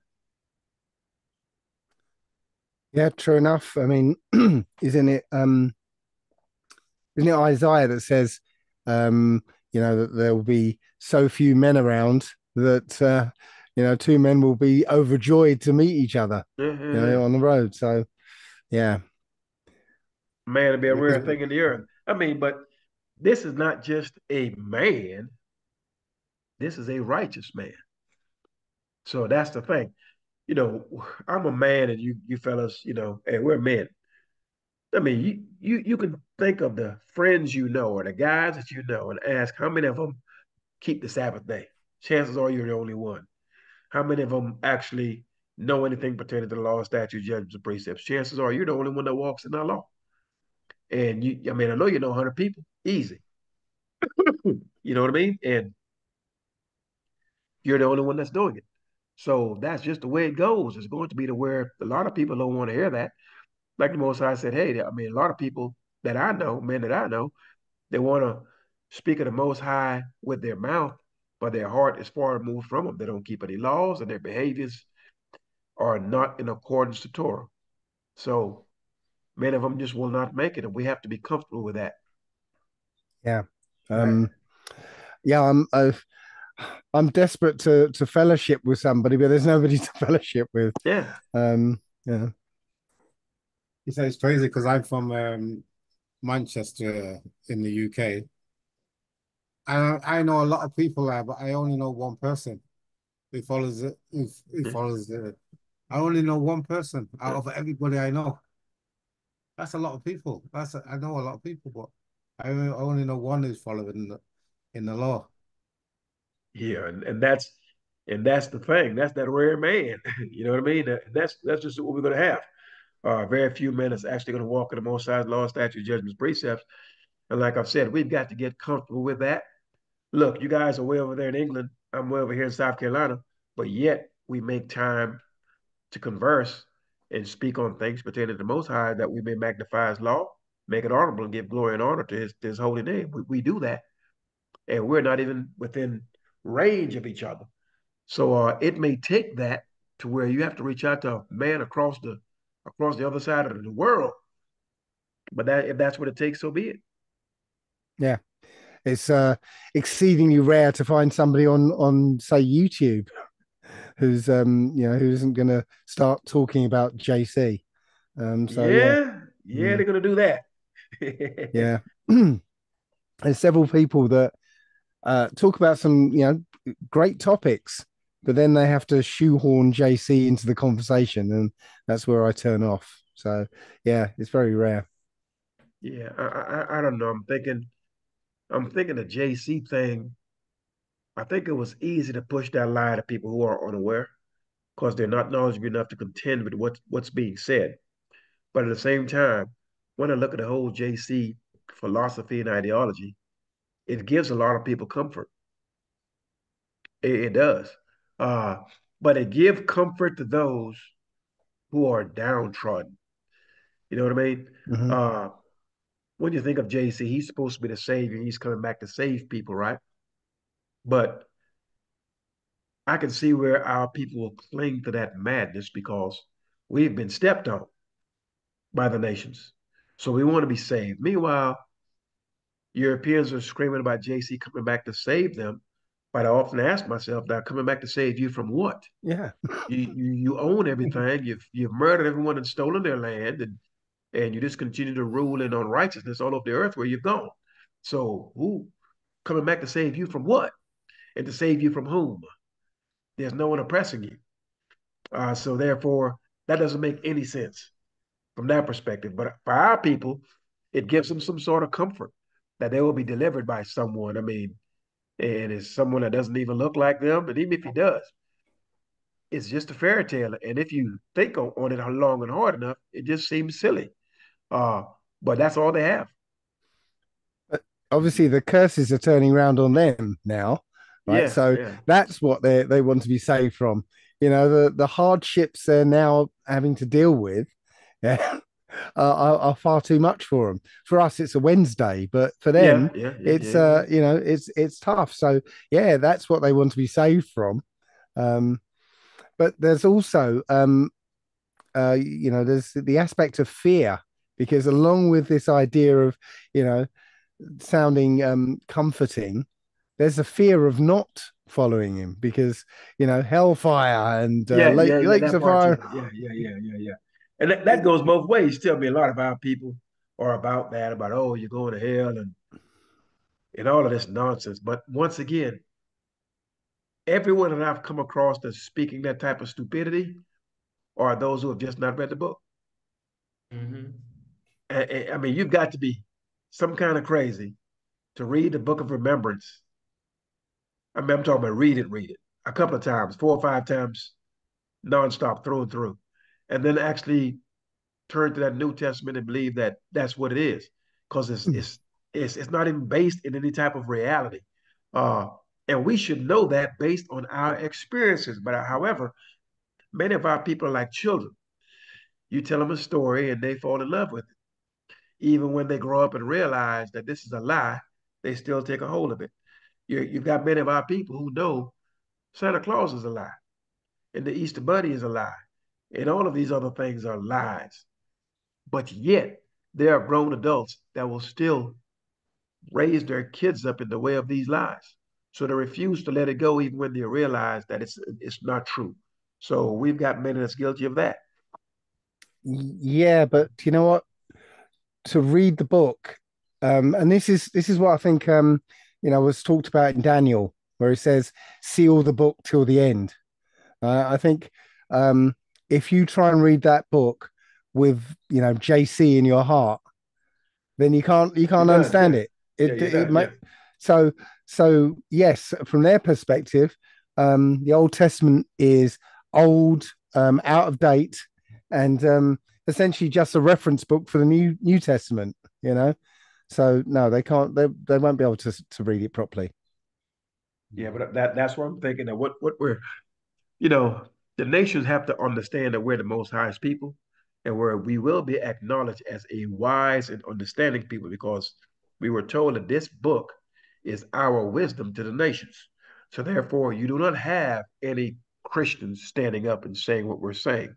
Yeah, true enough. I mean, isn't it um isn't it Isaiah that says, um, you know, that there will be so few men around that uh, you know two men will be overjoyed to meet each other, mm-hmm. you know, on the road. So, yeah, man, it'd be a rare thing in the earth. I mean, but this is not just a man; this is a righteous man. So that's the thing. You know, I'm a man, and you you fellas, you know, and we're men. I mean, you, you you can think of the friends you know or the guys that you know and ask how many of them keep the Sabbath day. Chances are you're the only one. How many of them actually know anything pertaining to the law, statutes, judgments, and precepts? Chances are you're the only one that walks in that law. And you, I mean, I know you know 100 people, easy. you know what I mean? And you're the only one that's doing it. So that's just the way it goes. It's going to be to where a lot of people don't want to hear that like the Most High said, hey, I mean, a lot of people that I know, men that I know, they want to speak of the Most High with their mouth, but their heart is far removed from them. They don't keep any laws, and their behaviors are not in accordance to Torah. So many of them just will not make it, and we have to be comfortable with that. Yeah, um, right. yeah, I'm. i I'm desperate to to fellowship with somebody, but there's nobody to fellowship with. Yeah. Um. Yeah. You say it's crazy because I'm from um, Manchester in the UK. And I know a lot of people there, but I only know one person who follows it. Who, who follows it. I only know one person out of everybody I know. That's a lot of people. That's a, I know a lot of people, but I only know one who's following the, in the law. Yeah, and, and that's and that's the thing. That's that rare man. you know what I mean? That, that's that's just what we're gonna have uh, very few men is actually going to walk in the Most High's law, statute, judgments, precepts. And like I've said, we've got to get comfortable with that. Look, you guys are way over there in England. I'm way over here in South Carolina, but yet we make time to converse and speak on things pertaining to the Most High that we may magnify His law, make it honorable, and give glory and honor to His, to his holy name. We, we do that, and we're not even within range of each other. So uh, it may take that to where you have to reach out to a man across the across the other side of the world. But that if that's what it takes, so be it. Yeah. It's uh, exceedingly rare to find somebody on on say YouTube who's um you know who isn't going to start talking about JC. Um, so yeah, yeah, yeah, they're going to do that. yeah, there's several people that uh, talk about some you know great topics, but then they have to shoehorn JC into the conversation, and that's where I turn off. So yeah, it's very rare. Yeah, I, I, I don't know. I'm thinking, I'm thinking the JC thing. I think it was easy to push that lie to people who are unaware, because they're not knowledgeable enough to contend with what what's being said. But at the same time, when I look at the whole JC philosophy and ideology, it gives a lot of people comfort. It, it does. Uh, but it gives comfort to those who are downtrodden. You know what I mean? Mm-hmm. Uh, when you think of JC, he's supposed to be the savior. He's coming back to save people, right? But I can see where our people will cling to that madness because we've been stepped on by the nations. So we want to be saved. Meanwhile, Europeans are screaming about JC coming back to save them. But I often ask myself, now coming back to save you from what? Yeah. you, you you own everything. You've you've murdered everyone and stolen their land and and you just continue to rule in unrighteousness all over the earth where you've gone. So who coming back to save you from what? And to save you from whom? There's no one oppressing you. Uh, so therefore, that doesn't make any sense from that perspective. But for our people, it gives them some sort of comfort that they will be delivered by someone. I mean, and it's someone that doesn't even look like them. But even if he does, it's just a fairy tale. And if you think on, it long and hard enough, it just seems silly. Uh, but that's all they have. Obviously, the curses are turning around on them now, right? Yeah, so yeah. that's what they they want to be saved from. You know, the the hardships they're now having to deal with. Yeah. Are, are, far too much for them. For us, it's a Wednesday, but for them, yeah, yeah, it's yeah, uh, you know, it's it's tough. So yeah, that's what they want to be saved from. Um, but there's also, um, uh, you know, there's the aspect of fear because along with this idea of, you know, sounding um, comforting, there's a fear of not following him because you know hellfire and uh, yeah, lake, yeah, lakes of fire. Yeah, yeah, yeah, yeah, yeah. And that, that goes both ways. Tell me a lot about people are about that, about oh, you're going to hell and and all of this nonsense. But once again, everyone that I've come across that's speaking that type of stupidity are those who have just not read the book. Mm-hmm. I mean, you've got to be some kind of crazy to read the book of remembrance. I mean, I'm talking about read it, read it a couple of times, four or five times, nonstop, through and through, and then actually turn to that New Testament and believe that that's what it is, because it's, mm. it's it's it's not even based in any type of reality, uh, and we should know that based on our experiences. But however, many of our people are like children. You tell them a story and they fall in love with it even when they grow up and realize that this is a lie, they still take a hold of it. You you've got many of our people who know Santa Claus is a lie, and the Easter Bunny is a lie, and all of these other things are lies. But yet, there are grown adults that will still raise their kids up in the way of these lies. So they refuse to let it go, even when they realize that it's it's not true. So we've got many that's guilty of that. Yeah, but you know what? to read the book, um, and this is this is what I think um, you know was talked about in Daniel, where he says, "Seal the book till the end." Uh, I think um, if you try and read that book with you know JC in your heart, then you can't you can't understand yeah. it. It, yeah, it, it so so yes, from their perspective, um, the Old Testament is old, um, out of date, and um, essentially just a reference book for the new New Testament, you know. So no, they can't. They they won't be able to to read it properly. Yeah, but that that's what I'm thinking. That what what we're, you know, the nations have to understand that we're the Most Highest people, and where we will be acknowledged as a wise and understanding people because we were told that this book is our wisdom to the nations. So therefore, you do not have any Christians standing up and saying what we're saying.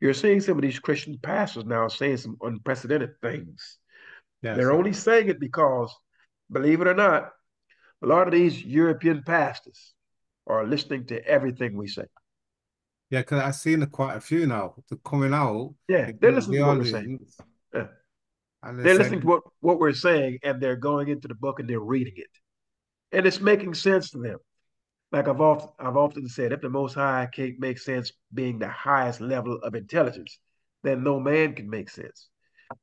You're seeing some of these Christian pastors now saying some unprecedented things. Yes. They're only saying it because, believe it or not, a lot of these European pastors are listening to everything we say. Yeah, because I've seen quite a few now. They're coming out. Yeah, they're listening to what we're saying. Yeah. they're, they're listening to what, what we're saying and they're going into the book and they're reading it. And it's making sense to them. Like I've often I've often said, if the most high can't make sense being the highest level of intelligence, then no man can make sense.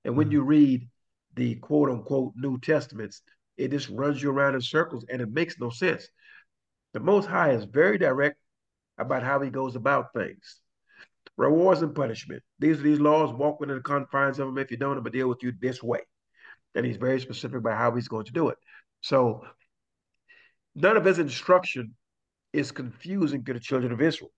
And when mm-hmm. you read the quote unquote New Testaments, it just runs you around in circles and it makes no sense. The Most High is very direct about how he goes about things. Rewards and punishment. These are these laws. Walk within the confines of them. If you don't, I'm gonna deal with you this way. And he's very specific about how he's going to do it. So none of his instruction is confusing to the children of Israel.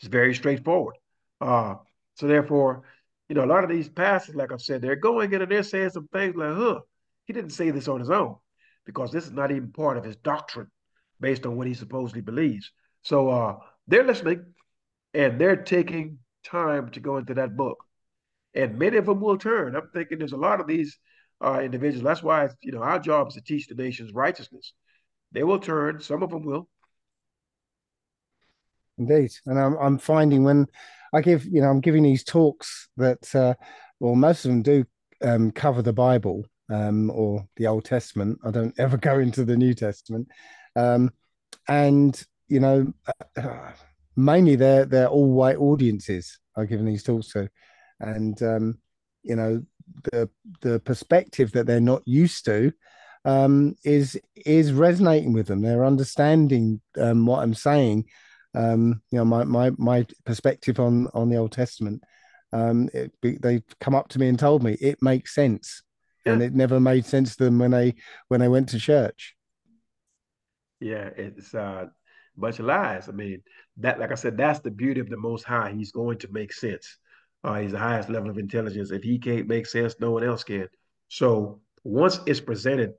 It's very straightforward. Uh, so therefore, you know, a lot of these pastors, like I've said, they're going in and they're saying some things like, huh, he didn't say this on his own because this is not even part of his doctrine based on what he supposedly believes. So uh, they're listening and they're taking time to go into that book. And many of them will turn. I'm thinking there's a lot of these uh, individuals. That's why, you know, our job is to teach the nations righteousness. They will turn. Some of them will. Indeed. And I'm, I'm finding when I give, you know, I'm giving these talks that, uh, well, most of them do um, cover the Bible um, or the Old Testament. I don't ever go into the New Testament. Um, and, you know, uh, mainly they're, they're all white audiences I've given these talks to. And, um, you know, the, the perspective that they're not used to um, is is resonating with them. They're understanding um, what I'm saying um, you know, my my my perspective on on the Old Testament. Um, it, they've come up to me and told me it makes sense, yeah. and it never made sense to them when they when they went to church. Yeah, it's uh, a bunch of lies. I mean, that like I said, that's the beauty of the Most High. He's going to make sense. Uh, he's the highest level of intelligence. If he can't make sense, no one else can. So once it's presented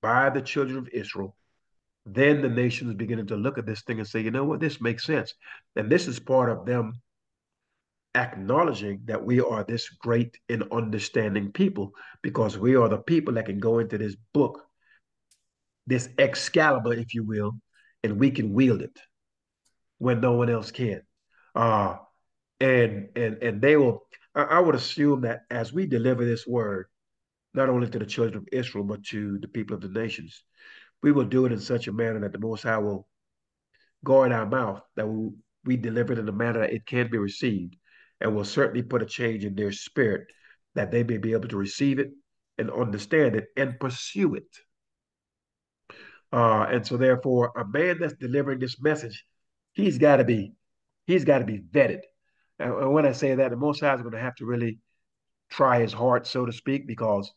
by the children of Israel, then the nation is beginning to look at this thing and say, you know what, this makes sense. And this is part of them acknowledging that we are this great and understanding people because we are the people that can go into this book, this Excalibur, if you will, and we can wield it when no one else can. Uh, and and and they will. I, I would assume that as we deliver this word, not only to the children of Israel but to the people of the nations, we will do it in such a manner that the Most High will guard our mouth, that we, we deliver it in a manner that it can be received, and will certainly put a change in their spirit that they may be able to receive it and understand it and pursue it. Uh, and so therefore, a man that's delivering this message, he's got to be, he's got to be vetted. And, and when I say that, the Most High is going to have to really try his heart, so to speak, because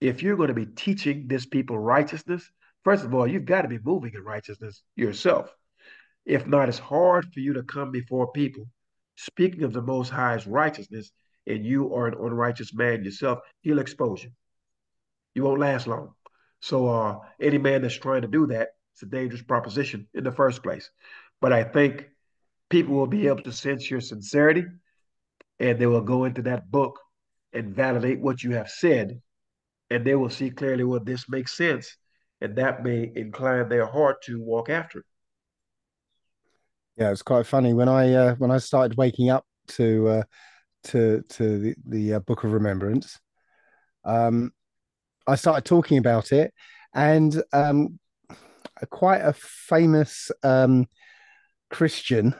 if you're going to be teaching this people righteousness, First of all, you've got to be moving in righteousness yourself. If not, it's hard for you to come before people speaking of the Most High's righteousness, and you are an unrighteous man yourself, he'll expose you. You won't last long. So, uh, any man that's trying to do that, it's a dangerous proposition in the first place. But I think people will be able to sense your sincerity, and they will go into that book and validate what you have said, and they will see clearly what this makes sense and that may incline their heart to walk after it. Yeah, it's quite funny when I uh, when I started waking up to uh, to to the, the uh, Book of Remembrance. Um, I started talking about it, and um, a, quite a famous um, Christian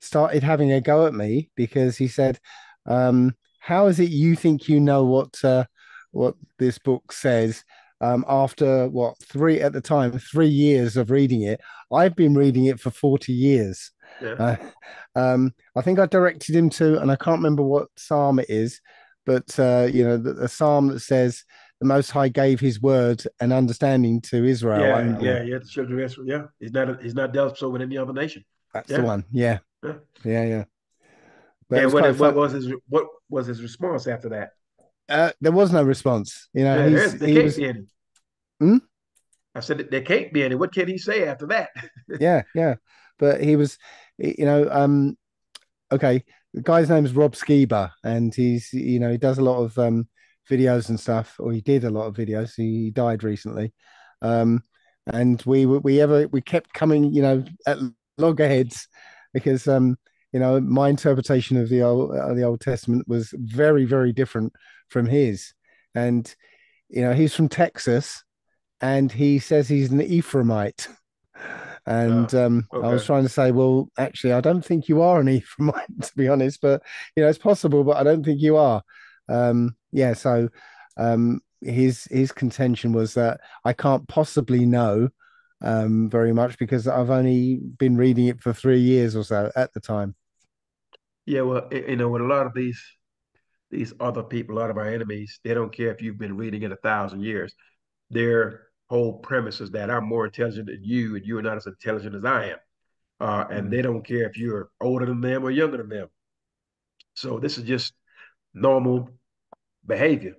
started having a go at me because he said, um, "How is it you think you know what uh, what this book says, um, after what three at the time three years of reading it i've been reading it for 40 years. Yeah. uh, um, i think i directed him to and i can't remember what psalm it is but uh, you know the, the, psalm that says the most high gave his word and understanding to israel yeah and, yeah yeah the children of israel yeah. He's not he's not dealt so with any other nation. That's yeah. the one yeah. Yeah. Yeah, yeah. and what, what was his what was his response after that uh, there was no response. You know, yeah, he's, he was, hmm? I said there can't be any. What can he say after that? yeah, yeah. But he was, you know, um, okay. The guy's name is Rob Skiba, and he's, you know, he does a lot of um videos and stuff, or he did a lot of videos. He died recently, um, and we we ever we kept coming, you know, at loggerheads because um, you know, my interpretation of the old uh, the Old Testament was very very different from his, and you know, he's from Texas, and he says he's an Ephraimite. And oh, um, okay. I was trying to say, well, actually, I don't think you are an Ephraimite, to be honest. But you know, it's possible, but I don't think you are. Um, yeah, so um, his his contention was that I can't possibly know um, very much because I've only been reading it for three years or so at the time. Yeah, well, you know, with a lot of these these other people, a lot of our enemies, they don't care if you've been reading it a thousand years. Their whole premise is that I'm more intelligent than you, and you are not as intelligent as I am. Uh, and mm-hmm. they don't care if you're older than them or younger than them. So this is just normal behavior.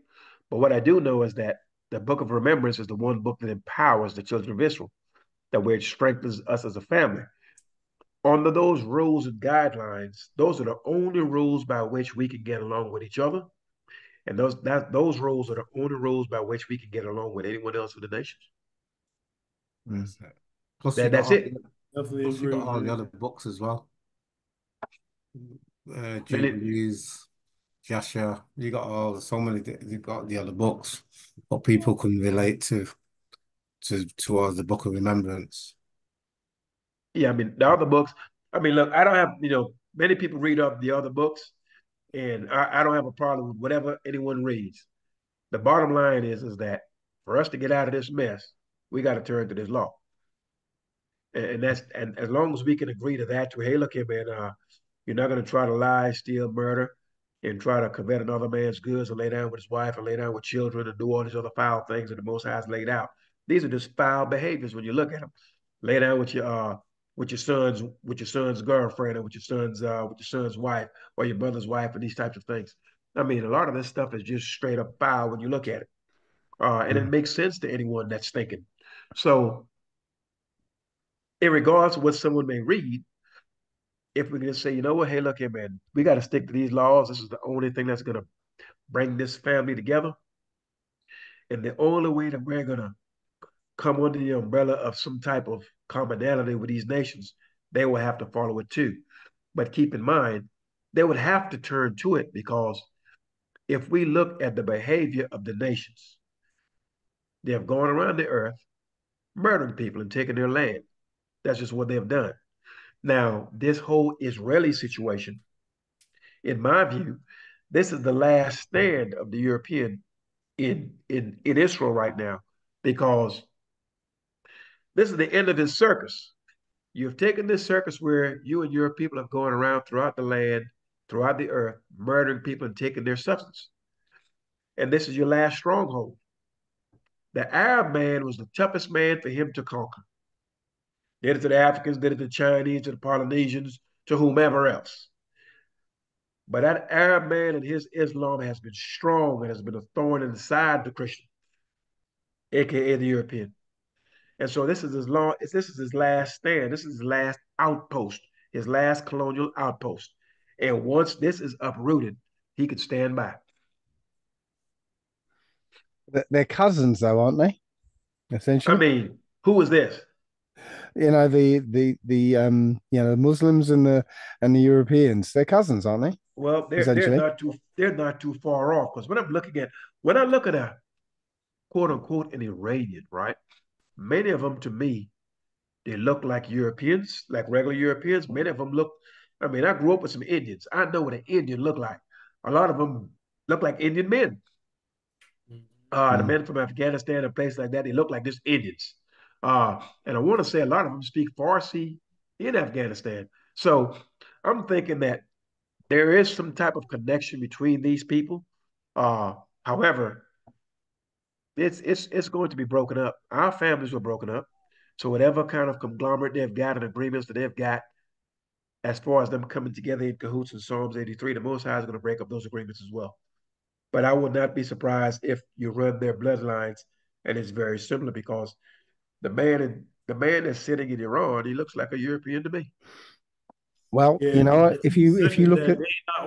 But what I do know is that the book of remembrance is the one book that empowers the children of Israel, that where it strengthens us as a family. Under those rules and guidelines, those are the only rules by which we can get along with each other. And those that those rules are the only rules by which we can get along with anyone else in the nations. That's it. Plus that, that's it. Definitely plus agree. You got all the other books as well. Uh, Jubilees, Jasher, you got all so many. You've got the other books, what people can relate to, to towards the Book of Remembrance. Yeah, I mean the other books. I mean, look, I don't have you know many people read up the other books, and I, I don't have a problem with whatever anyone reads. The bottom line is is that for us to get out of this mess, we got to turn to this law. And, and that's and as long as we can agree to that, to hey, look here, man, uh, you're not going to try to lie, steal, murder, and try to covet another man's goods and lay down with his wife and lay down with children and do all these other foul things that the Most High has laid out. These are just foul behaviors when you look at them. Lay down with your uh, with your son's with your son's girlfriend or with your son's uh, with your son's wife or your brother's wife and these types of things. I mean, a lot of this stuff is just straight up foul when you look at it, uh, and mm-hmm. it makes sense to anyone that's thinking. So, in regards to what someone may read, if we can just say, you know what, hey, look here, man, we got to stick to these laws. This is the only thing that's going to bring this family together. And the only way that we're going to come under the umbrella of some type of commonality with these nations, they will have to follow it too. But keep in mind, they would have to turn to it because if we look at the behavior of the nations, they have gone around the earth murdering people and taking their land. That's just what they have done. Now, this whole Israeli situation, in my view, this is the last stand of the European in in in Israel right now, because this is the end of this circus. You've taken this circus where you and your people have gone around throughout the land, throughout the earth, murdering people and taking their substance. And this is your last stronghold. The Arab man was the toughest man for him to conquer. Did it to the Africans, did it to the Chinese, to the Polynesians, to whomever else. But that Arab man and his Islam has been strong and has been a thorn in the side of the Christian, aka the European. And so this is his long, this is his last stand. This is his last outpost, his last colonial outpost. And once this is uprooted, he could stand by. They're cousins, though, aren't they? Essentially. I mean, who is this? you know the the the um you know Muslims and the and the Europeans they're cousins aren't they well they're, they're not too they're not too far off because when I'm looking at when I look at a quote unquote an Iranian right many of them to me they look like Europeans like regular Europeans many of them look I mean I grew up with some Indians I know what an Indian look like a lot of them look like Indian men uh, mm. the men from Afghanistan and places like that, they look like just Indians. Uh, and I want to say a lot of them speak Farsi in Afghanistan. So I'm thinking that there is some type of connection between these people. Uh, however, it's it's it's going to be broken up. Our families were broken up. So whatever kind of conglomerate they've got and agreements that they've got, as far as them coming together in cahoots in Psalms 83, the Most High is going to break up those agreements as well. But I would not be surprised if you run their bloodlines and it's very similar because the man in, the man that's sitting in Iran, he looks like a European to me. Well, yeah, you know, if you if you look at,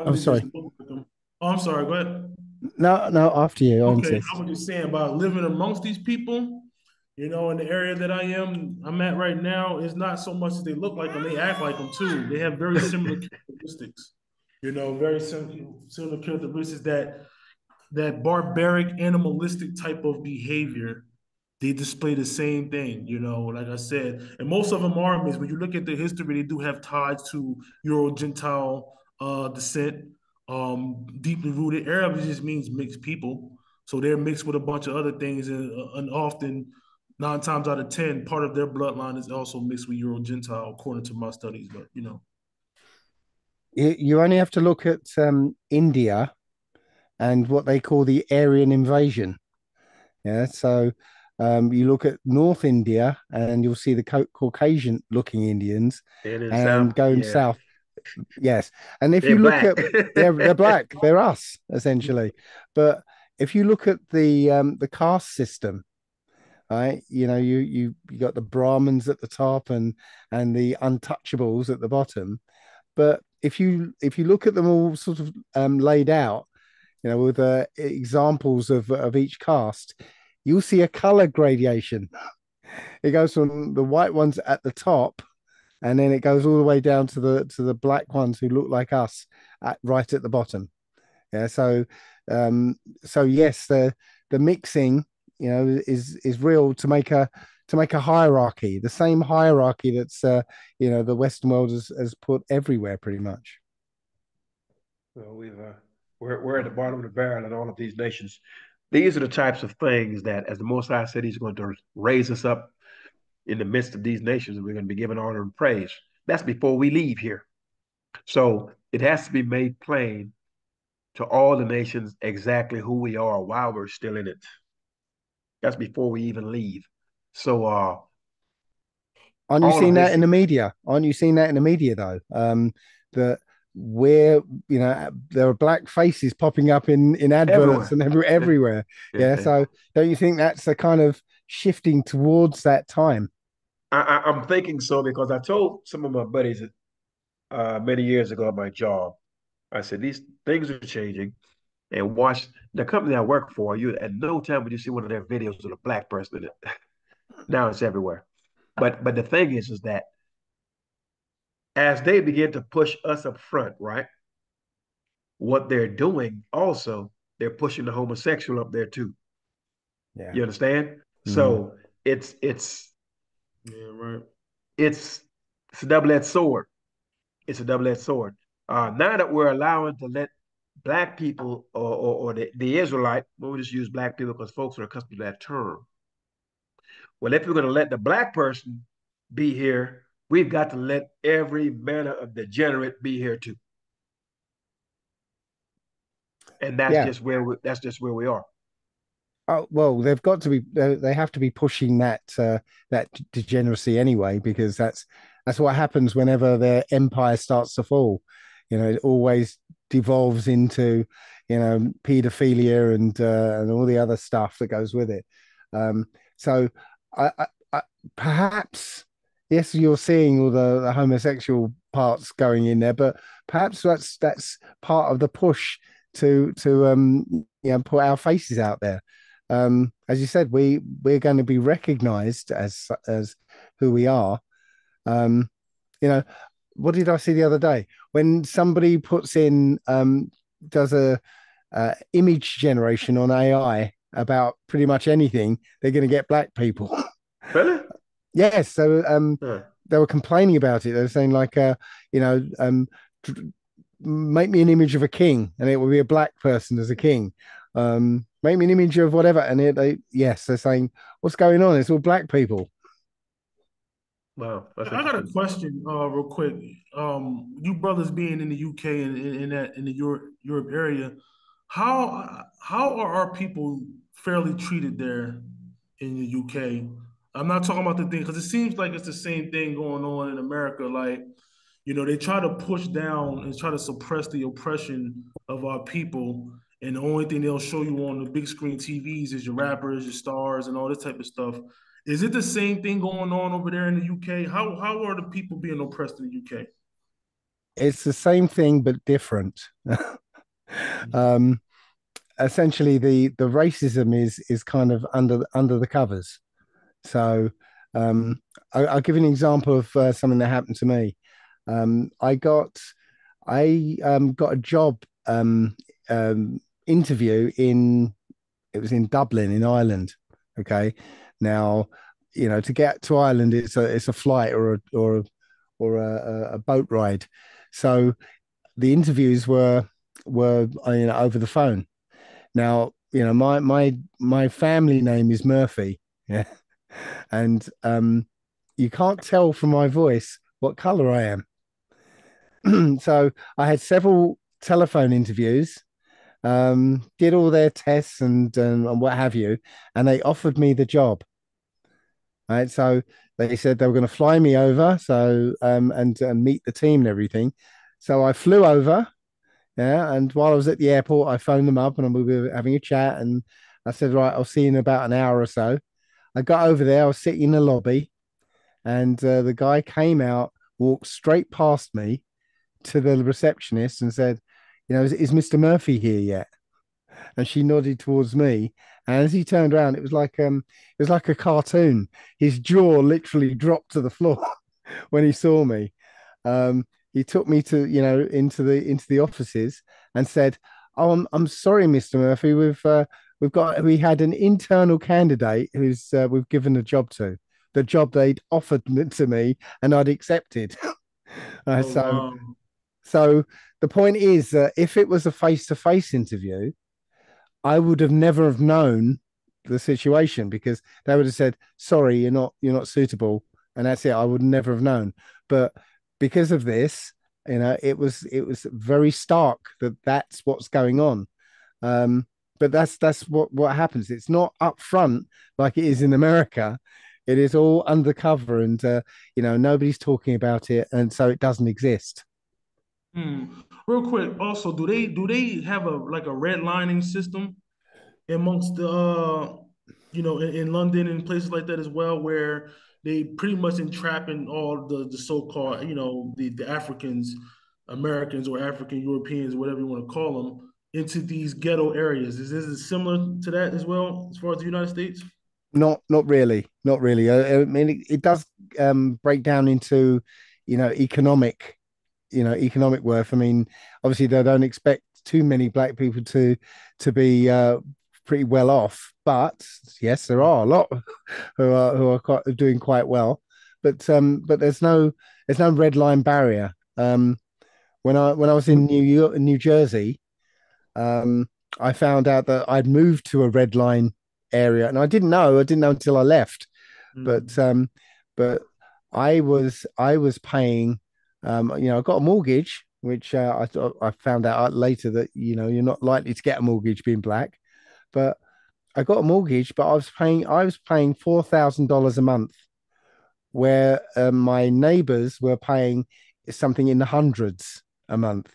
I'm sorry. Oh, I'm sorry. Go ahead. No, no, after you. Okay, I was just saying about living amongst these people. You know, in the area that I am, I'm at right now, it's not so much that they look like them; they act like them too. They have very similar characteristics. You know, very similar, similar characteristics that that barbaric, animalistic type of behavior. They display the same thing, you know, like I said, and most of them are Is When you look at the history, they do have ties to Euro Gentile uh, descent um, deeply rooted. Arab just means mixed people, so they're mixed with a bunch of other things, and, uh, and often nine times out of ten, part of their bloodline is also mixed with Euro Gentile, according to my studies. But you know, you only have to look at um, India and what they call the Aryan invasion. Yeah, so um, you look at North India and you'll see the Caucasian looking Indians, and, and going yeah. south yes. And if they're you look black. at they're, they're black, they're us essentially. But if you look at the um, the caste system, right? You know, you you you got the Brahmins at the top and and the untouchables at the bottom. But if you if you look at them all sort of um, laid out, you know, with uh, examples of of each caste, you'll see a color gradation. It goes from the white ones at the top and then it goes all the way down to the to the black ones who look like us at, right at the bottom. Yeah so um so yes the the mixing you know is is real to make a to make a hierarchy the same hierarchy that's uh, you know the western world has, has put everywhere pretty much. Well we've uh, we're, we're at the bottom of the barrel in all of these nations. These are the types of things that as the most high said he's going to raise us up in the midst of these nations, we're going to be given honor and praise. That's before we leave here. So it has to be made plain to all the nations exactly who we are while we're still in it. That's before we even leave. So uh aren't you seeing that in the media? Aren't you seeing that in the media though? Um that where you know there are black faces popping up in in adverts everywhere. and every, everywhere. yeah. So don't you think that's a kind of shifting towards that time? I, am thinking so because I told some of my buddies uh, many years ago at my job, I said these things are changing, and watch the company I work for. You at no time would you see one of their videos with a black person in it. now it's everywhere. But but the thing is, is that as they begin to push us up front, right? What they're doing also, they're pushing the homosexual up there too. Yeah. You understand? Mm-hmm. So it's it's yeah, right. It's it's a double-edged sword. It's a double-edged sword. Uh, now that we're allowing to let black people or, or, or the, the Israelite, we'll just use black people because folks are accustomed to that term. Well, if we're going to let the black person be here, we've got to let every manner of degenerate be here too. And that's yeah. just where we, that's just where we are. Oh, well, they've got to be. They have to be pushing that uh, that degeneracy anyway, because that's that's what happens whenever their empire starts to fall. You know, it always devolves into you know pedophilia and uh, and all the other stuff that goes with it. Um, so, I, I, I, perhaps yes, you're seeing all the, the homosexual parts going in there, but perhaps that's that's part of the push to to um you know put our faces out there um, as you said, we we're going to be recognised as as who we are. Um, you know, what did I see the other day? When somebody puts in um, does a uh, image generation on AI about pretty much anything, they're going to get black people. Really? yes. So um, yeah. they were complaining about it. They were saying like, uh, you know, um, make me an image of a king, and it will be a black person as a king. Um, make me an image of whatever. And it, they, yes, they're saying, what's going on? It's all black people. Wow. I got a question, uh, real quick. Um, you brothers being in the UK and in, in, that in the Europe Europe area, how how are our people fairly treated there in the UK? I'm not talking about the thing because it seems like it's the same thing going on in America. Like, you know, they try to push down and try to suppress the oppression of our people and the only thing they'll show you on the big screen TVs is your rappers, your stars, and all this type of stuff. Is it the same thing going on over there in the UK? How how are the people being oppressed in the UK? It's the same thing but different. um, essentially, the the racism is is kind of under under the covers. So um, I, will give you an example of uh, something that happened to me. Um, I got I um, got a job um, um, interview in it was in Dublin in Ireland. Okay, now you know to get to Ireland it's a it's a flight or a or a, or a, a boat ride. So the interviews were were you know over the phone. Now you know my my my family name is Murphy. Yeah, and um, you can't tell from my voice what color I am. so I had several telephone interviews, um, did all their tests and, and, and what have you, and they offered me the job. Right, so they said they were going to fly me over, so um, and and meet the team and everything. So I flew over, yeah, and while I was at the airport, I phoned them up and we were having a chat, and I said, right, I'll see you in about an hour or so. I got over there, I was sitting in the lobby, and uh, the guy came out, walked straight past me to the receptionist and said, you know, is, is Mr. Murphy here yet? And she nodded towards me. And as he turned around, it was like um, it was like a cartoon. His jaw literally dropped to the floor when he saw me. Um, he took me to you know into the into the offices and said, "Oh, I'm, I'm sorry, Mr. Murphy. We've uh, we've got we had an internal candidate who's uh, we've given a job to. The job they'd offered to me, and I'd accepted. uh, oh, so wow. So the point is that if it was a face to face interview, I would have never have known the situation because they would have said, "Sorry, you're not you're not suitable," and that's it. I would never have known. But because of this, you know, it was it was very stark that that's what's going on. Um, but that's that's what what happens. It's not up front like it is in America. It is all undercover, and uh, you know nobody's talking about it, and so it doesn't exist. Hmm. Real quick, also, do they do they have a like a redlining system amongst the uh, you know in, in, London and places like that as well, where they pretty much entrapping all the the so called you know the the Africans, Americans or African Europeans, whatever you want to call them, into these ghetto areas. Is this similar to that as well as far as the United States? Not not really, not really. I, I mean, it, it does um, break down into you know economic you know economic worth. I mean, obviously they don't expect too many black people to to be uh, pretty well off, but yes, there are a lot who are who are quite, doing quite well. But um, but there's no there's no red line barrier. Um, when I when I was in New York, New Jersey, um, I found out that I'd moved to a red line area, and I didn't know. I didn't know until I left. Mm. But um, but I was I was paying um, you know, I got a mortgage, which uh, I I found out later that you know you're not likely to get a mortgage being black, but I got a mortgage, but I was paying I was paying four thousand dollars a month, where uh, my neighbors were paying something in the hundreds a month,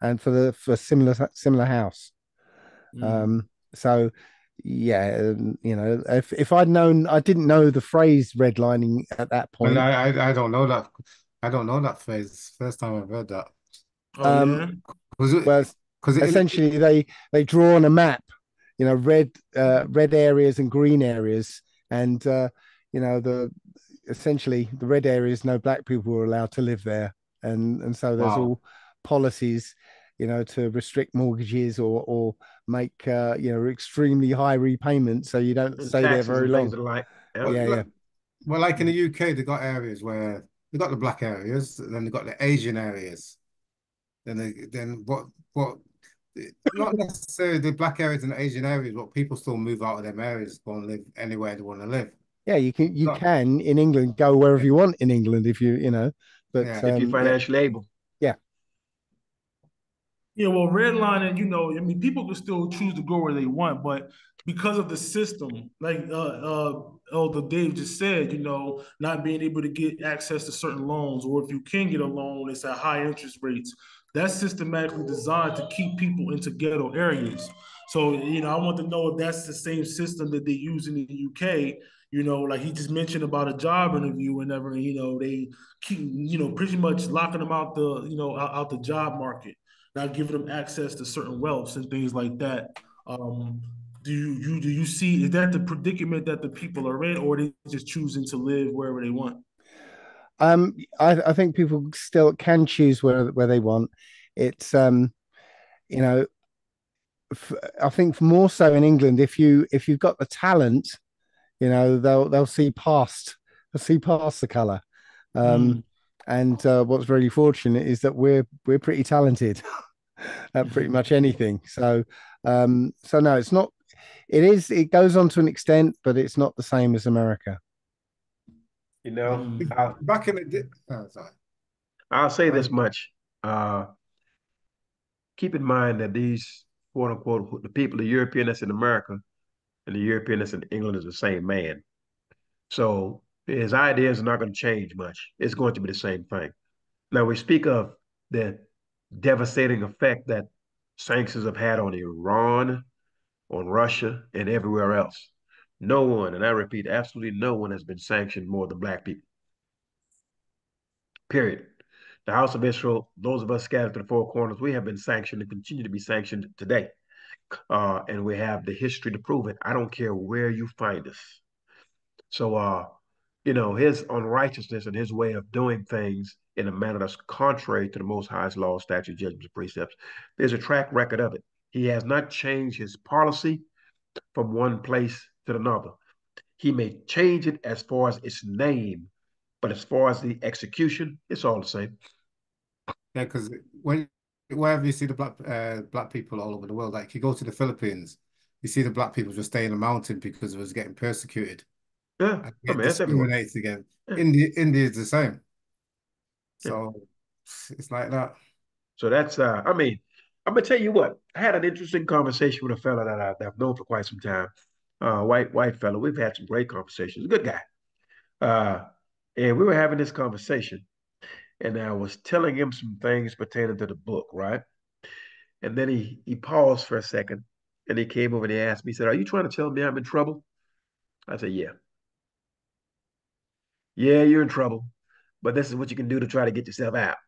and for the for similar similar house. Mm. Um, so yeah, um, you know, if if I'd known, I didn't know the phrase redlining at that point. I, I I don't know that I don't know that phrase. First time I've heard that. Oh, um, yeah? It? Well, because essentially it, they they draw on a map, you know, red uh, red areas and green areas, and uh, you know the essentially the red areas no black people were allowed to live there, and and so there's wow. all policies, you know, to restrict mortgages or or make uh, you know extremely high repayments so you don't stay there very long. Like, yeah, yeah, yeah. Well, like in the UK, they got areas where they got the black areas, and then they've got the Asian areas. Then they then what what not necessarily the black areas and the Asian areas, but people still move out of them areas, go and live anywhere they want to live. Yeah, you can you can in England go wherever you want in England if you you know, but yeah. um, if you're financially yeah. able. Yeah. Well, redlining, you know, I mean, people can still choose to go where they want, but because of the system, like uh, uh, Elder Dave just said, you know, not being able to get access to certain loans, or if you can get a loan, it's at high interest rates. That's systematically designed to keep people into ghetto areas. So, you know, I want to know if that's the same system that they use in the UK, You know, like he just mentioned about a job interview whenever, you know, they keep, you know, pretty much locking them out the, you know, out, out the job market, not giving them access to certain wealths and things like that. Um, do you, you do you see is that the predicament that the people are in, or they just choosing to live wherever they want? Um, I, I think people still can choose where where they want. It's um, you know, I think more so in England. If you if you've got the talent, you know they'll they'll see past they'll see past the color. Um, mm. And uh, what's really fortunate is that we're we're pretty talented at pretty much anything. So um, so no, it's not. It is. It goes on to an extent, but it's not the same as America. You know, mm. I'll, back in the day. Oh, I'll say this much. Uh, keep in mind that these quote unquote the people, the European that's in America and the European that's in England is the same man. So his ideas are not going to change much. It's going to be the same thing. Now we speak of the devastating effect that sanctions have had on Iran, on Russia, and everywhere else. No one, and I repeat, absolutely no one has been sanctioned more than black people. Period. The House of Israel, those of us scattered to the four corners, we have been sanctioned and continue to be sanctioned today. Uh, and we have the history to prove it. I don't care where you find us. So, uh, you know, his unrighteousness and his way of doing things in a manner that's contrary to the Most High's law, statute, judgments, and precepts. There's a track record of it. He has not changed his policy from one place to another. He may change it as far as its name, but as far as the execution, it's all the same. Yeah, because when wherever you see the black uh, black people all over the world, like you go to the Philippines, you see the black people just stay in the mountain because it was getting persecuted. Yeah, I mean, discriminated again. Yeah. India, India is the same. So yeah. it's like that. So that's uh, I mean, I'm gonna tell you what. I had an interesting conversation with a fellow that, I, that I've known for quite some time uh, white white fellow. We've had some great conversations. Good guy. Uh, and we were having this conversation, and I was telling him some things pertaining to the book, right? And then he he paused for a second, and he came over and he asked me, he said, "Are you trying to tell me I'm in trouble?" I said, "Yeah." Yeah, you're in trouble, but this is what you can do to try to get yourself out,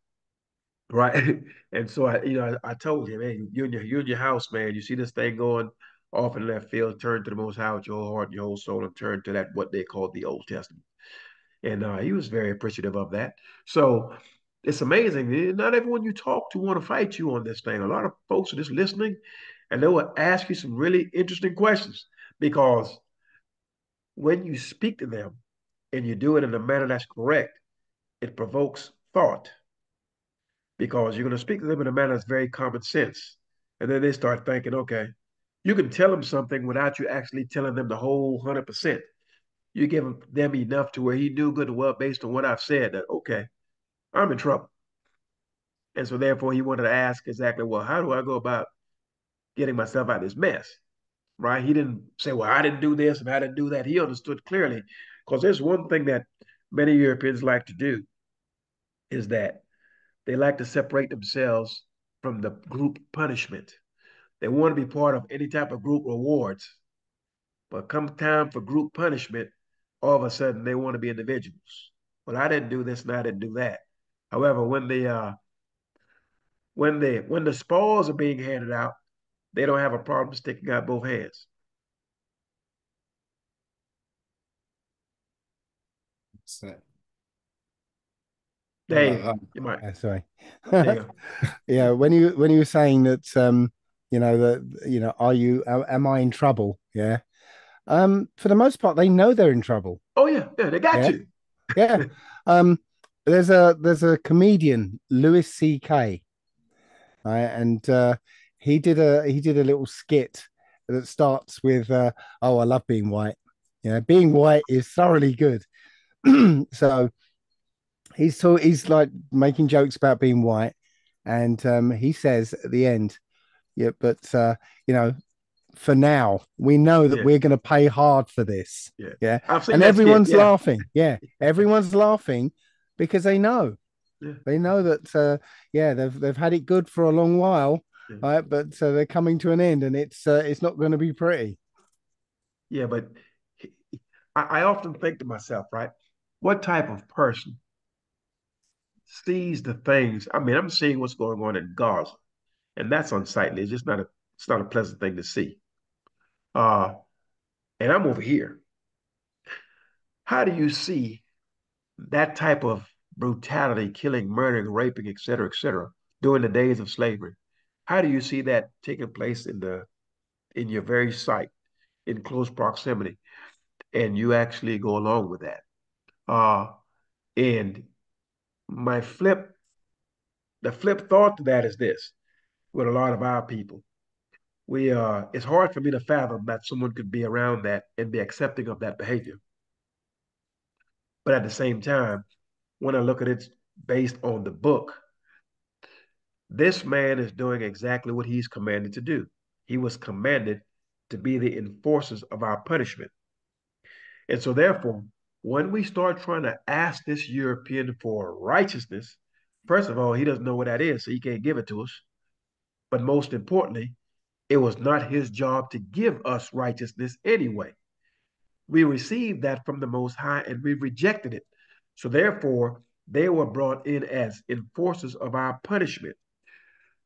right? and so I, you know, I, I told him, man, you're in your you're your house, man. You see this thing going off in left field, turn to the Most High with your whole heart and your whole soul, and turn to that what they call the Old Testament. And uh, he was very appreciative of that. So it's amazing. Not everyone you talk to want to fight you on this thing. A lot of folks are just listening, and they will ask you some really interesting questions because when you speak to them and you do it in a manner that's correct, it provokes thought because you're going to speak to them in a manner that's very common sense. And then they start thinking, okay, you can tell them something without you actually telling them the whole 100%. You give them enough to where he knew good and well, based on what I've said, that, okay, I'm in trouble. And so therefore he wanted to ask exactly, well, how do I go about getting myself out of this mess? Right? He didn't say, well, I didn't do this and I didn't do that. He understood clearly. Because there's one thing that many Europeans like to do is that they like to separate themselves from the group punishment. They want to be part of any type of group rewards. But come time for group punishment, all of a sudden they want to be individuals. Well, I didn't do this and I didn't do that. However, when the uh, when the when the spoils are being handed out, they don't have a problem sticking out both hands. Dave, you might. Yeah, sorry. yeah, when you when you were saying that um, you know that you know are you am i in trouble? Yeah. Um for the most part they know they're in trouble. Oh yeah. Yeah they got yeah? you. Yeah. Um there's a there's a comedian louis ck right? And uh he did a he did a little skit that starts with uh oh i love being white. Yeah being white is thoroughly good so he's so he's like making jokes about being white and um he says at the end yeah, but uh, you know, for now, we know that yeah. we're going to pay hard for this. Yeah, yeah, and everyone's yeah. laughing. Yeah, everyone's laughing because they know. Yeah. They know that. Uh, yeah, they've they've had it good for a long while, right? But uh, they're coming to an end, and it's uh, it's not going to be pretty. Yeah, but I, I often think to myself, right? What type of person sees the things? I mean, I'm seeing what's going on in Gaza, and that's unsightly. It's just not a it's not a pleasant thing to see. Uh, and I'm over here. How do you see that type of brutality, killing, murdering, raping, et cetera, et cetera, during the days of slavery? How do you see that taking place in the in your very sight, in close proximity, and you actually go along with that? Uh, and my flip, the flip thought to that is this: with a lot of our people, we uh, it's hard for me to fathom that someone could be around that and be accepting of that behavior. But at the same time, when I look at it based on the book, this man is doing exactly what he's commanded to do. He was commanded to be the enforcers of our punishment. And so, therefore, when we start trying to ask this European for righteousness, first of all, he doesn't know what that is, so he can't give it to us. But most importantly, it was not his job to give us righteousness anyway. We received that from the Most High and we rejected it. So therefore, they were brought in as enforcers of our punishment.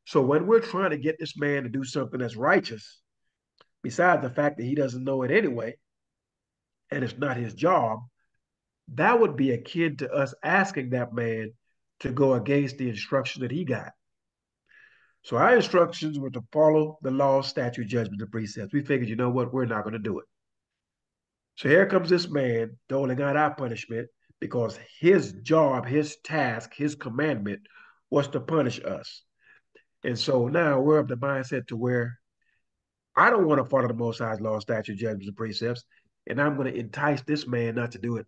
So when we're trying to get this man to do something that's righteous, besides the fact that he doesn't know it anyway, and it's not his job, that would be akin to us asking that man to go against the instruction that he got. So our instructions were to follow the law, statute, judgment, and precepts. We figured, you know what, we're not going to do it. So here comes this man doling out our punishment because his job, his task, his commandment was to punish us. And so now we're of the mindset to where I don't want to follow the Most High's law, statute, judgments, and precepts, and I'm going to entice this man not to do it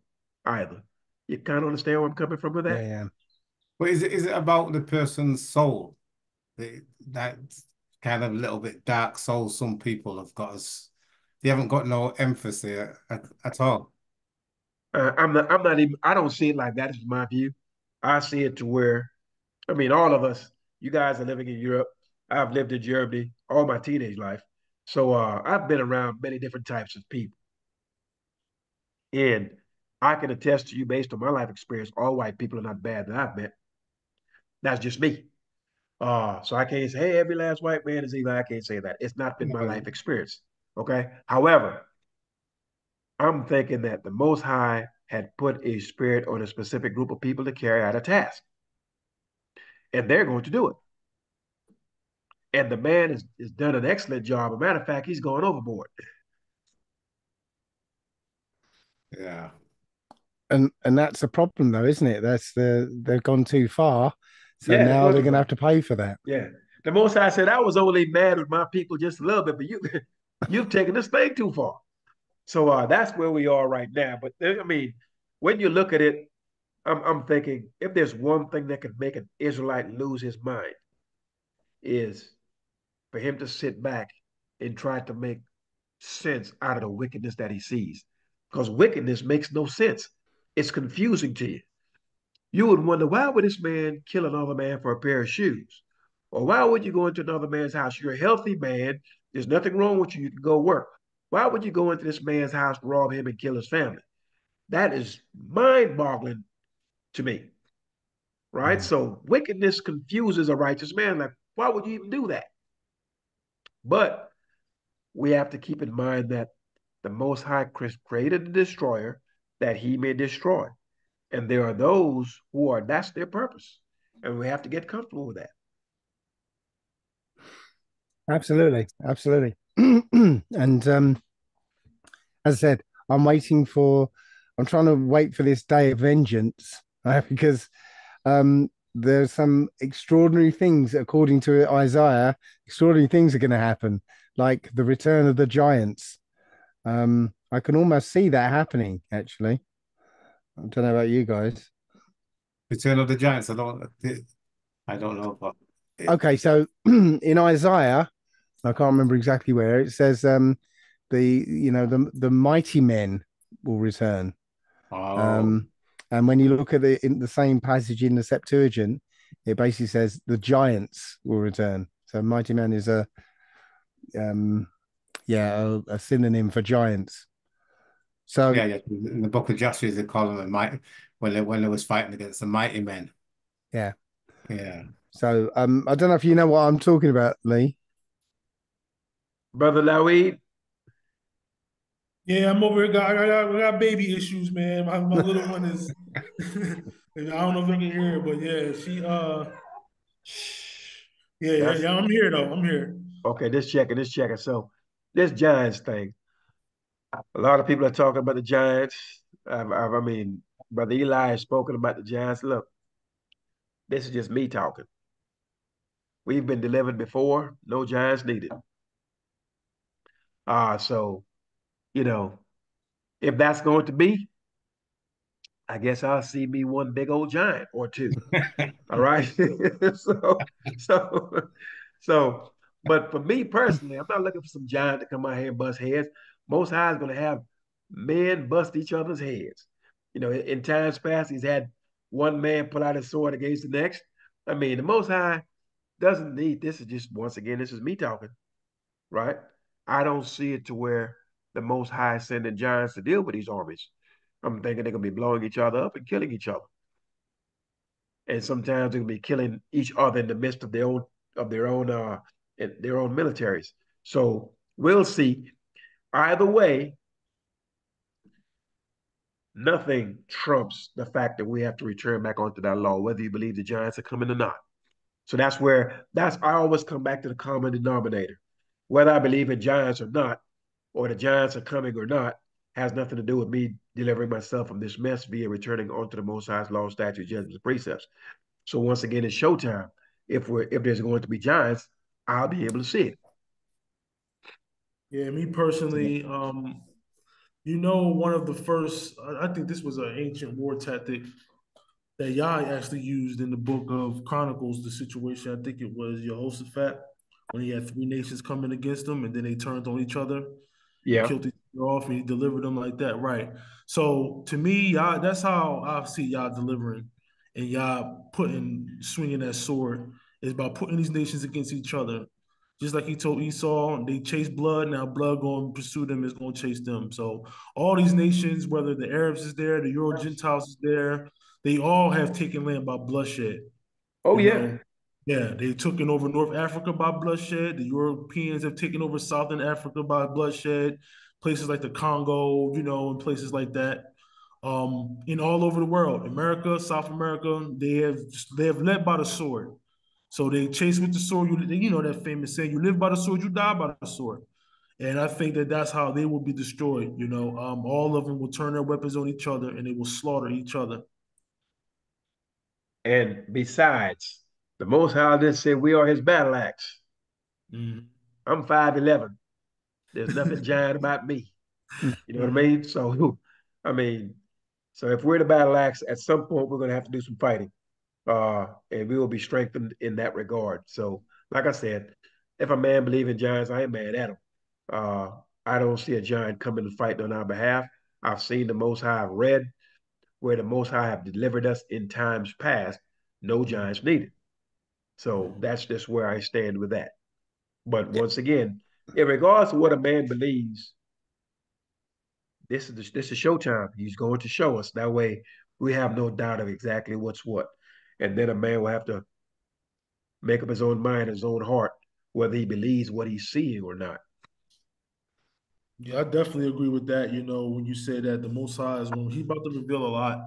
either. You kind of understand where I'm coming from with that? Yeah. yeah. But is it is it about the person's soul? that kind of little bit dark soul some people have got us they haven't got no empathy at, at all uh, i'm not i'm not even i don't see it like that is my view i see it to where i mean all of us you guys are living in europe i've lived in germany all my teenage life so uh, i've been around many different types of people and i can attest to you based on my life experience all white people are not bad that i've met that's just me uh, so I can't say, hey, every last white man is evil. I can't say that. It's not been my life experience. Okay. However, I'm thinking that the Most High had put a spirit on a specific group of people to carry out a task. And they're going to do it. And the man has, has done an excellent job. As a matter of fact, he's going overboard. Yeah. And and that's the problem though, isn't it? That's the they've gone too far so yeah, now they're going to have to pay for that. Yeah. The Most High said, I was only mad with my people just a little bit, but you, you've taken this thing too far. So uh, that's where we are right now. But I mean, when you look at it, I'm, I'm thinking if there's one thing that could make an Israelite lose his mind, is for him to sit back and try to make sense out of the wickedness that he sees. Because wickedness makes no sense. It's confusing to you you would wonder why would this man kill another man for a pair of shoes? Or why would you go into another man's house? You're a healthy man. There's nothing wrong with you. You can go work. Why would you go into this man's house, rob him, and kill his family? That is mind boggling to me. Right? Mm. So wickedness confuses a righteous man. Like, why would you even do that? But we have to keep in mind that the Most High Christ created the destroyer that he may destroy. And there are those who are, that's their purpose. And we have to get comfortable with that. Absolutely. Absolutely. and um, as I said, I'm waiting for, I'm trying to wait for this day of vengeance uh, because um, there's some extraordinary things, according to Isaiah, extraordinary things are going to happen, like the return of the giants. Um, I can almost see that happening, actually. I don't know about you guys. Return of the Giants. I don't. I don't know. But it... okay, so in Isaiah, I can't remember exactly where it says um, the you know the the mighty men will return. Oh. Um, and when you look at the in the same passage in the Septuagint, it basically says the giants will return. So mighty men is a um yeah a, a synonym for giants. So yeah, yeah. In the book of Joshua, they call them a mighty when they when they was fighting against the mighty men. Yeah. Yeah. So um, I don't know if you know what I'm talking about, Lee. Brother Loweed. Yeah, I'm over here. Got, I got, I got baby issues, man. My, my little one is. I don't know if you can hear it, but yeah, she. uh Yeah, yeah, yeah, I'm here though. I'm here. Okay, this checking, this checking. So, this Giants thing. A lot of people are talking about the Giants. I, I, I mean, Brother Eli has spoken about the Giants. Look, this is just me talking. We've been delivered before. No Giants needed. Uh, so, you know, if that's going to be, I guess I'll see me one big old giant or two. All right. so, so, so, but for me personally, I'm not looking for some giant to come out here and bust heads. Most High is going to have men bust each other's heads. You know, in times past, he's had one man pull out his sword against the next. I mean, the Most High doesn't need this. Is just once again, this is me talking, right? I don't see it to where the Most High is sending giants to deal with these armies. I'm thinking they're gonna be blowing each other up and killing each other, and sometimes they're gonna be killing each other in the midst of their own of their own uh their own militaries. So we'll see. Either way, nothing trumps the fact that we have to return back onto that law, whether you believe the giants are coming or not. So that's where that's I always come back to the common denominator. Whether I believe in giants or not, or the giants are coming or not, has nothing to do with me delivering myself from this mess via returning onto the Most High's law, statutes, judgments, precepts. So once again, it's showtime. If we're if there's going to be giants, I'll be able to see it. Yeah, me personally, um, you know, one of the first, I think this was an ancient war tactic that Yah actually used in the book of Chronicles, the situation, I think it was Jehoshaphat, when he had three nations coming against him and then they turned on each other. Yeah. Killed each other off and he delivered them like that. Right. So to me, Yah, that's how I see Yah delivering and Yah putting, swinging that sword is by putting these nations against each other just like he told Esau, they chase blood. Now blood going to pursue them is going to chase them. So all these nations, whether the Arabs is there, the Euro Gentiles is there, they all have taken land by bloodshed. Oh yeah. Know? Yeah, they've taken over North Africa by bloodshed. The Europeans have taken over Southern Africa by bloodshed. Places like the Congo, you know, and places like that. Um, in all over the world, America, South America, they have they have led by the sword. So they chase with the sword. You, you know that famous saying: "You live by the sword, you die by the sword." And I think that that's how they will be destroyed. You know, um, all of them will turn their weapons on each other and they will slaughter each other. And besides, the Most High just say we are His battle axe. Mm-hmm. I'm five eleven. There's nothing giant about me. You know what I mean? So, I mean, so if we're the battle axe, at some point we're going to have to do some fighting uh, and we will be strengthened in that regard. So, like I said, if a man believe in giants, I ain't mad at him. Uh, I don't see a giant coming to fight on our behalf. I've seen the Most High I've read where the Most High have delivered us in times past. No giants needed. So that's just where I stand with that. But once again, in regards to what a man believes, this is the, this is showtime. He's going to show us. That way, we have no doubt of exactly what's what and then a man will have to make up his own mind, his own heart, whether he believes what he's seeing or not. Yeah, I definitely agree with that. You know, when you say that the Most High is when he's about to reveal a lot.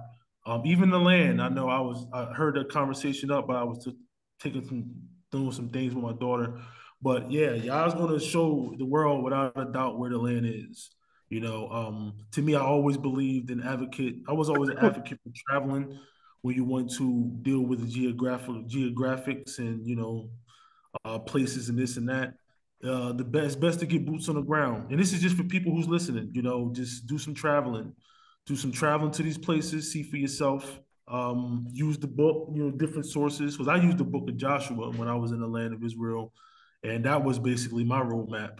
Um, even the land. I know I was I heard that conversation up, but I was t- taking some doing some things with my daughter. But yeah, Yah's going to show the world without a doubt where the land is. You know, um, to me, I always believed in advocate. I was always an advocate for traveling when you want to deal with the geographic geographics and you know uh, places and this and that. Uh, the best best to get boots on the ground, and this is just for people who's listening. You know, just do some traveling, do some traveling to these places, see for yourself. Um, use the book, you know, different sources. Because I used the book of Joshua when I was in the land of Israel, and that was basically my roadmap.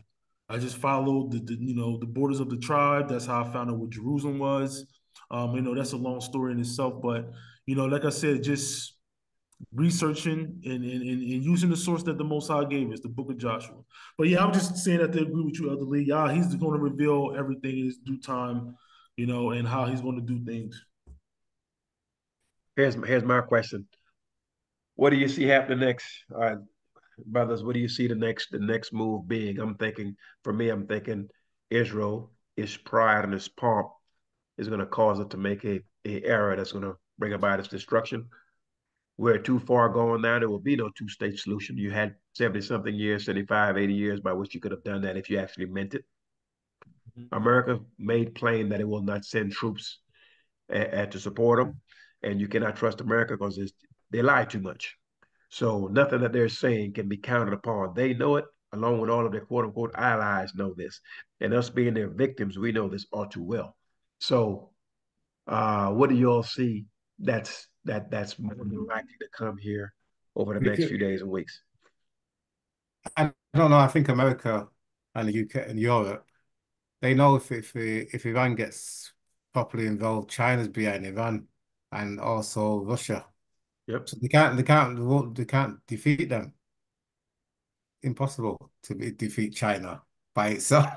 I just followed the, the you know the borders of the tribe. That's how I found out what Jerusalem was. Um, you know, that's a long story in itself, but you know, like I said, just researching and, and, and, using the source that the Most High gave us, the book of Joshua. But yeah, I'm just saying that to agree with you, Elder Lee. Yeah, he's going to reveal everything in his due time. you know, and how he's going to do things. Here's here's my question. What do you see happening next, uh, brothers? What do you see the next the next move being? I'm thinking for me, I'm thinking Israel, its pride and its pomp is going to cause it to make a, a error that's going to bring about its destruction. We're too far gone now. There will be no two state solution. You had 70 something years, 75, 80 years by which you could have done that if you actually meant it. Mm-hmm. America made plain that it will not send troops to support them. And you cannot trust America because they lie too much. So nothing that they're saying can be counted upon. They know it, along with all of their quote unquote allies know this. And us being their victims, we know this all too well. So uh, what do you all see that's that that's more than mm-hmm. likely to come here over the next few days and weeks? I don't know. I think America and the UK and Europe, they know if if if Iran gets properly involved, China's behind Iran and also Russia. Yep. So they can't they can't they can't defeat them. Impossible to be, defeat China by itself.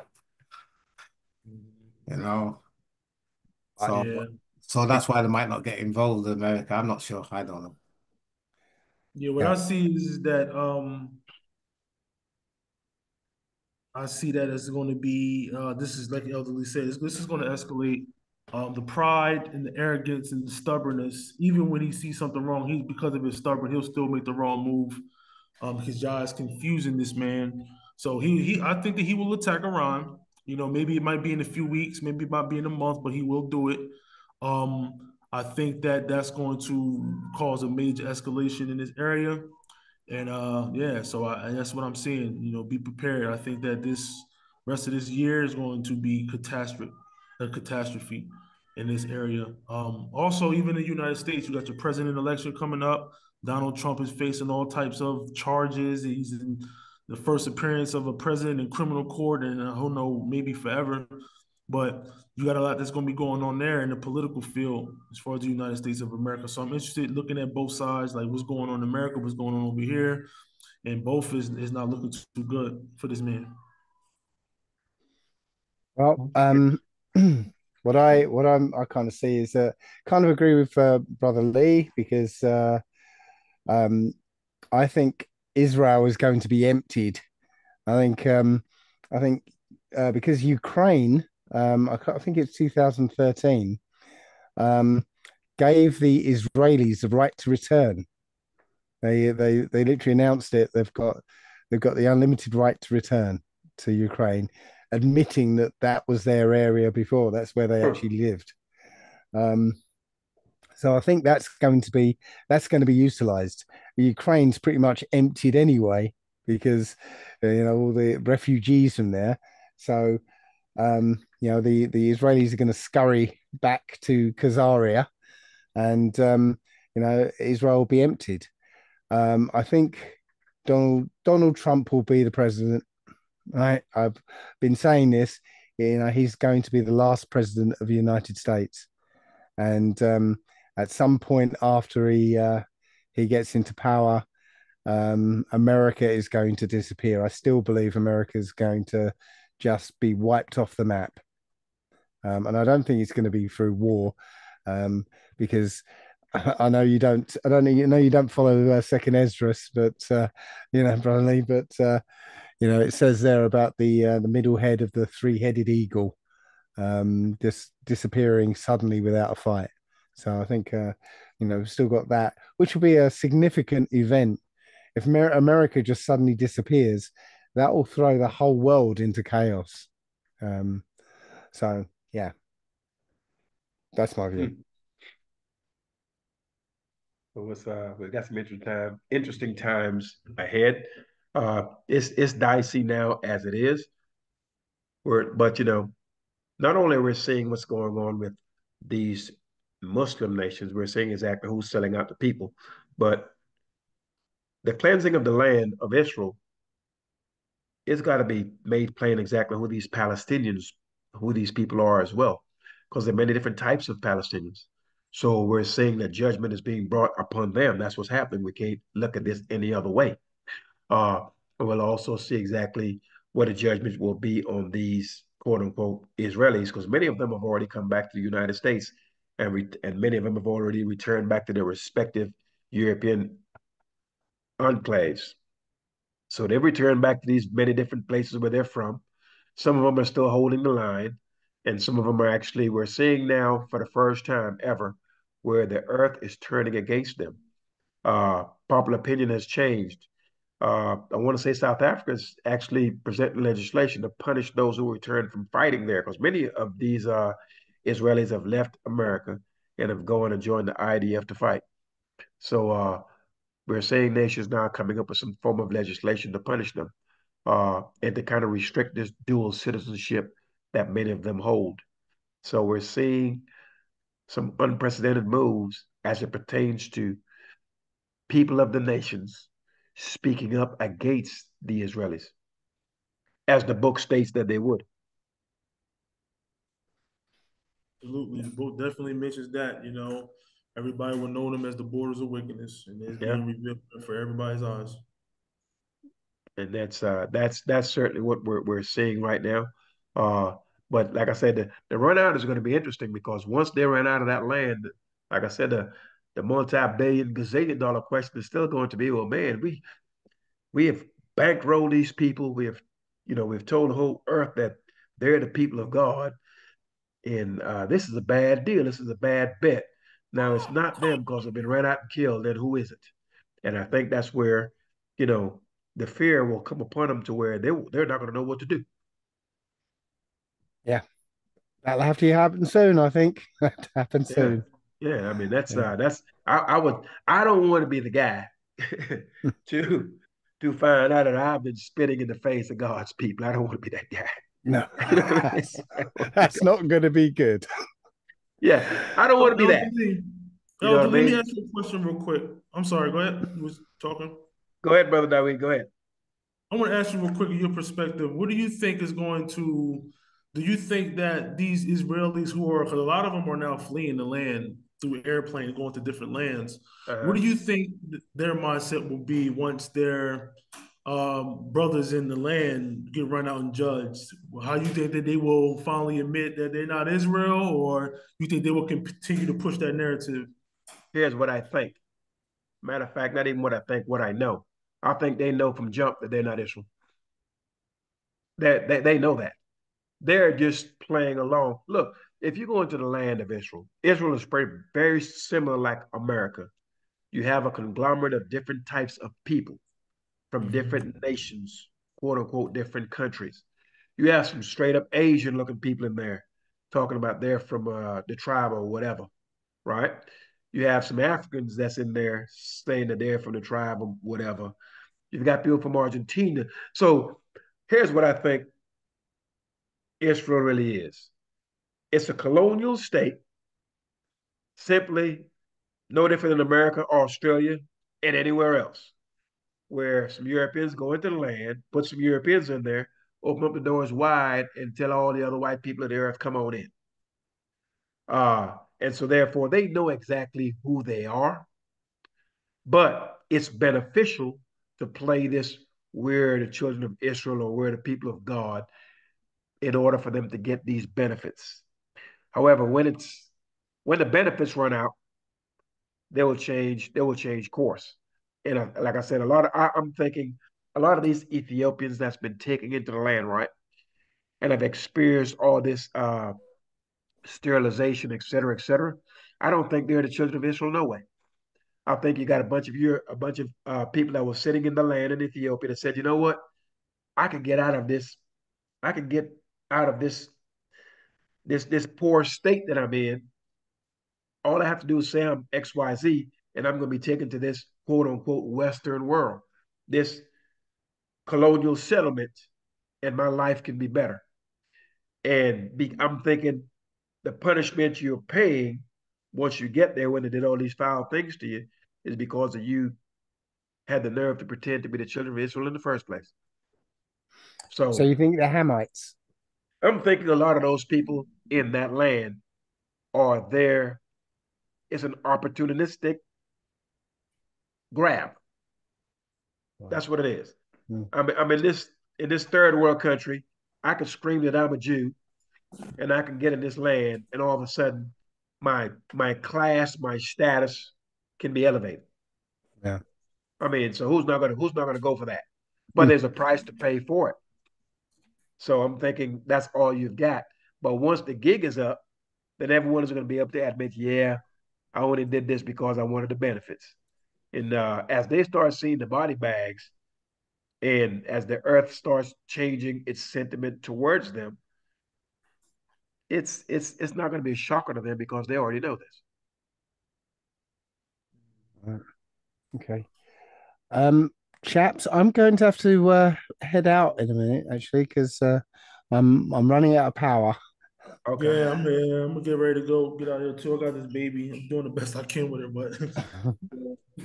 You know. So yeah. So that's why they might not get involved in America. I'm not sure. I don't know. Yeah, what yeah. I see is that um I see that as going to be uh this is like Elder Lee said, this is going to escalate um, the pride and the arrogance and the stubbornness, even when he sees something wrong, he because of his stubborn, he'll still make the wrong move. Um, his Yah is confusing this man. So he he I think that he will attack Iran. You know, maybe it might be in a few weeks, maybe it might be in a month, but he will do it. Um, I think that that's going to cause a major escalation in this area. And uh, yeah, so I, that's what I'm seeing. You know, be prepared. I think that this rest of this year is going to be catastrophic, a catastrophe in this area. Um, also, even in the United States, you got your president election coming up. Donald Trump is facing all types of charges. He's in the first appearance of a president in criminal court, and I don't know, maybe forever. But you got a lot that's going to be going on there in the political field as far as the United States of America. So I'm interested looking at both sides, like what's going on in America, what's going on over here, and both is is not looking too good for this man. Well, um, what I what I'm I kind of see is uh, kind of agree with uh, brother Lee because uh, um, I think Israel is going to be emptied. I think um, I think uh, because Ukraine, um, I, I, think it's 2013, um, gave the Israelis the right to return. They they they literally announced it. They've got they've got the unlimited right to return to Ukraine admitting that that was their area before. That's where they actually lived. Um, so I think that's going to be that's going to be utilized. Ukraine's pretty much emptied anyway because you know all the refugees from there. So um, you know the the Israelis are going to scurry back to Khazaria, and um, you know Israel will be emptied. Um, I think Donald Donald Trump will be the president right? I've been saying this. You know, he's going to be the last president of the United States, and um, at some point after he uh, he gets into power, um, America is going to disappear. I still believe America is going to just be wiped off the map, um, and I don't think it's going to be through war, um, because I know you don't. I don't know you know you don't follow uh, Second Esdras, but uh, you know, Brother but uh, you know, it says there about the uh, the middle head of the three headed eagle um, just disappearing suddenly without a fight. So I think uh, you know we've still got that, which will be a significant event. If Amer- America just suddenly disappears, that will throw the whole world into chaos. Um, so yeah, that's my view. Well, it's, uh, we've got some interesting time, interesting times ahead. Uh, it's it's dicey now as it is. We're, but you know, not only we're seeing what's going on with these Muslim nations, we're seeing exactly who's selling out the people, but the cleansing of the land of Israel, it's got to be made plain exactly who these Palestinians, who these people are as well, because there are many different types of Palestinians. So we're seeing that judgment is being brought upon them. That's what's happening. We can't look at this any other way. Uh, we'll also see exactly what the judgment will be on these quote unquote Israelis, because many of them have already come back to the United States, and and many of them have already returned back to their respective European enclaves. So they've returned back to these many different places where they're from. Some of them are still holding the line, and some of them are actually we're seeing now for the first time ever where the earth is turning against them. Uh, popular opinion has changed. Uh, I want to say South Africa is actually presenting legislation to punish those who return from fighting there, because many of these uh, Israelis have left America and have gone and joined the IDF to fight. So uh, we're seeing nations now coming up with some form of legislation to punish them uh, and to kind of restrict this dual citizenship that many of them hold. So we're seeing some unprecedented moves as it pertains to people of the nations speaking up against the Israelis, as the book states that they would. Absolutely. The book definitely mentions that, you know, everybody will know them as the borders of wickedness, and it's yeah. being revealed for everybody's eyes. And that's uh that's that's certainly what we're we're seeing right now. Uh but like I said, the, the run out is going to be interesting because once they run out of that land, like I said, the the multi-billion gazillion dollar question is still going to be, well, man, we we have bankrolled these people. We have, you know, we've told the whole earth that they're the people of God, and uh, this is a bad deal. This is a bad bet. Now it's not them because they've been ran out and killed. Then who is it? And I think that's where, you know, the fear will come upon them to where they they're not going to know what to do. Yeah, that'll have to happen soon. I think that happen yeah. soon. Yeah, I mean that's yeah. uh that's I, I would I don't want to be the guy to to find out that I've been spitting in the face of God's people. I don't want to be that guy. No, that's, that's not going to be good. Yeah, I don't want to be that. No, let me ask you a question real quick. I'm sorry. Go ahead. You was talking. Go ahead, brother Dawid. Go ahead. I want to ask you real quick your perspective. What do you think is going to? Do you think that these Israelis who are, because a lot of them are now fleeing the land, through airplanes going to different lands. Uh-huh. What do you think their mindset will be once their um, brothers in the land get run out and judged? How you think that they will finally admit that they're not Israel, or you think they will continue to push that narrative? Here's what I think. Matter of fact, not even what I think, what I know. I think they know from jump that they're not Israel. That they, they, know that. They're just playing along. Look, if you go into the land of Israel, Israel is very, very similar like America. You have a conglomerate of different types of people from mm-hmm. different nations, quote unquote, different countries. You have some straight up Asian looking people in there talking about they're from uh, the tribe or whatever, right? You have some Africans that's in there saying that they're from the tribe or whatever. You've got people from Argentina. So here's what I think Israel really is it's a colonial state, simply no different than America, Australia, and anywhere else, where some Europeans go into the land, put some Europeans in there, open up the doors wide, and tell all the other white people of the earth, come on in. Uh, and so therefore they know exactly who they are. But it's beneficial to play this we're the children of Israel or we're the people of God in order for them to get these benefits. However, when it's when the benefits run out, they will change. They will change course. And like I said, a lot of I, am thinking a lot of these Ethiopians that's been taken into the land, right, and have experienced all this uh, sterilization, et cetera, et cetera. I don't think they're the children of Israel. No way. I think you got a bunch of your a bunch of uh, people that were sitting in the land in Ethiopia that said, you know what, I can get out of this. I can get out of this this this poor state that I'm in, all I have to do is say I'm XYZ, and I'm going to be taken to this quote unquote Western world, this colonial settlement, and my life can be better. And be, I'm thinking the punishment you're paying once you get there when they did all these foul things to you is because of you had the nerve to pretend to be the children of Israel in the first place. So, so you think the Hamites? I'm thinking a lot of those people in that land are there. It's an opportunistic grab. Wow. That's what it is. Hmm. I'm, I'm in this in this third world country. I can scream that I'm a Jew, and I can get in this land, and all of a sudden, my my class, my status can be elevated. Yeah. I mean, so who's not gonna who's not gonna go for that? But mm. there's a price to pay for it. So I'm thinking that's all you've got. But once the gig is up, then everyone is going to be able to admit, yeah, I only did this because I wanted the benefits. And uh, as they start seeing the body bags, and as the earth starts changing its sentiment towards them, it's it's it's not going to be a shocker to them because they already know this. Okay. Um, chaps, I'm going to have to uh, head out in a minute actually because uh, I'm I'm running out of power. Okay. Yeah, I'm here. I'm gonna get ready to go get out here too. I got this baby. I'm doing the best I can with her, but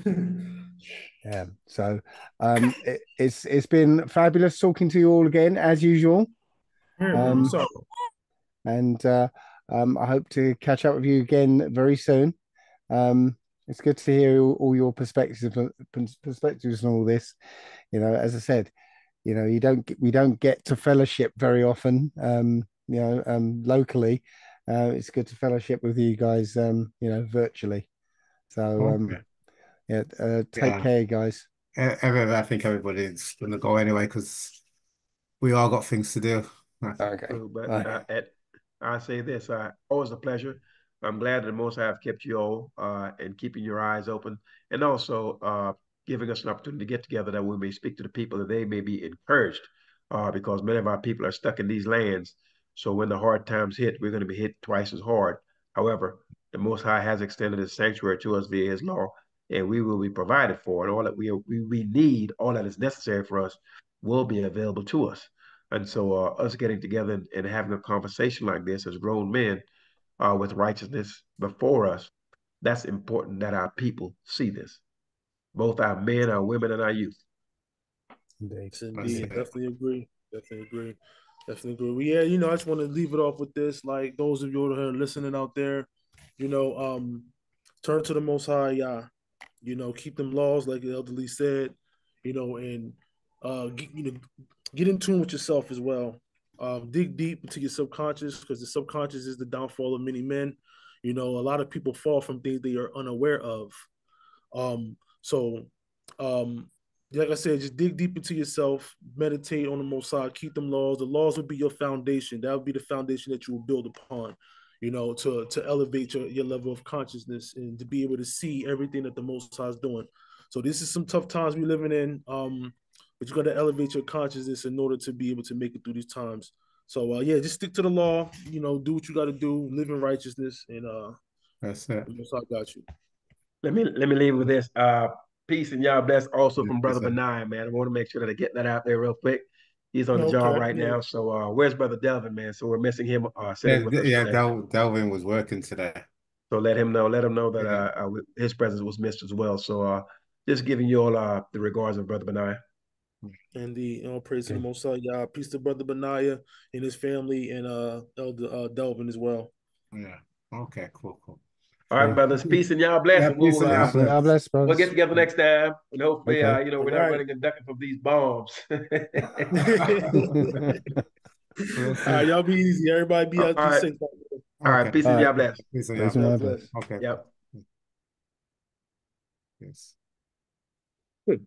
yeah. So um, it, it's it's been fabulous talking to you all again as usual. Yeah, um, and uh, um, I hope to catch up with you again very soon. Um, it's good to hear all, your perspectives perspectives on all this. You know, as I said, you know, you don't we don't get to fellowship very often. Um, you know, um, locally, uh, it's good to fellowship with you guys. Um, you know, virtually. So, um, yeah, uh, take yeah. care, guys. I think everybody's going to go anyway because we all got things to do. Okay. But uh, at, I say this: uh, always a pleasure. I'm glad that the Most High have kept you all uh, and keeping your eyes open, and also uh, giving us an opportunity to get together that we may speak to the people that they may be encouraged, uh, because many of our people are stuck in these lands. So when the hard times hit, we're going to be hit twice as hard. However, the Most High has extended His sanctuary to us via His law, and we will be provided for, and all that we we, we need, all that is necessary for us, will be available to us. And so, uh, us getting together and, and having a conversation like this as grown men uh, with righteousness before us, that's important that our people see this, both our men, our women, and our youth. Indeed, indeed. definitely agree. Definitely agree. Definitely agree. Yeah, you know, I just want to leave it off with this. Like those of you who are listening out there, you know, um, turn to the Most High, yeah. You know, keep them laws, like the Elder Lee said. You know, and uh, get, you know, get in tune with yourself as well. Um, dig deep into your subconscious because the subconscious is the downfall of many men. You know, a lot of people fall from things they are unaware of. Um, so, um, like I said, just dig deep into yourself, meditate on the Most High, keep them laws. The laws will be your foundation. That will be the foundation that you will build upon. You know, to to elevate your, your level of consciousness and to be able to see everything that the Most High is doing. So this is some tough times we're living in. Um, but you got to elevate your consciousness in order to be able to make it through these times. So uh, yeah, just stick to the law. You know, do what you got to do, live in righteousness, and uh, that's it. That's I got you. Let me let me leave with this. Uh, peace and Yah bless also from Brother Benai, man. I want to make sure that I get that out there real quick. He's on the okay, job right yeah. now. So uh, where's Brother Delvin, man? So we're missing him. Uh, yeah, yeah Del- Delvin was working today. So let him know. Let him know that uh, uh, his presence was missed as well. So uh, just giving you all uh, the regards of Brother Benai. And the you know, praise okay. to the Most High, Yah. Peace to Brother Benaiah and his family and uh Elder uh, Delvin as well. Yeah. Okay. Cool. Cool. All right, brothers. Peace and Yah bless. Yeah, we'll, peace and Yah bless. God bless, brothers. We'll get together next time, and hopefully, okay. uh, you know, we're All not right. running and ducking from these bombs. All right, y'all be easy. Everybody be out right. safe. All right, peace and Yah bless. Peace and Yah bless. Okay. Yep. Yes. Good.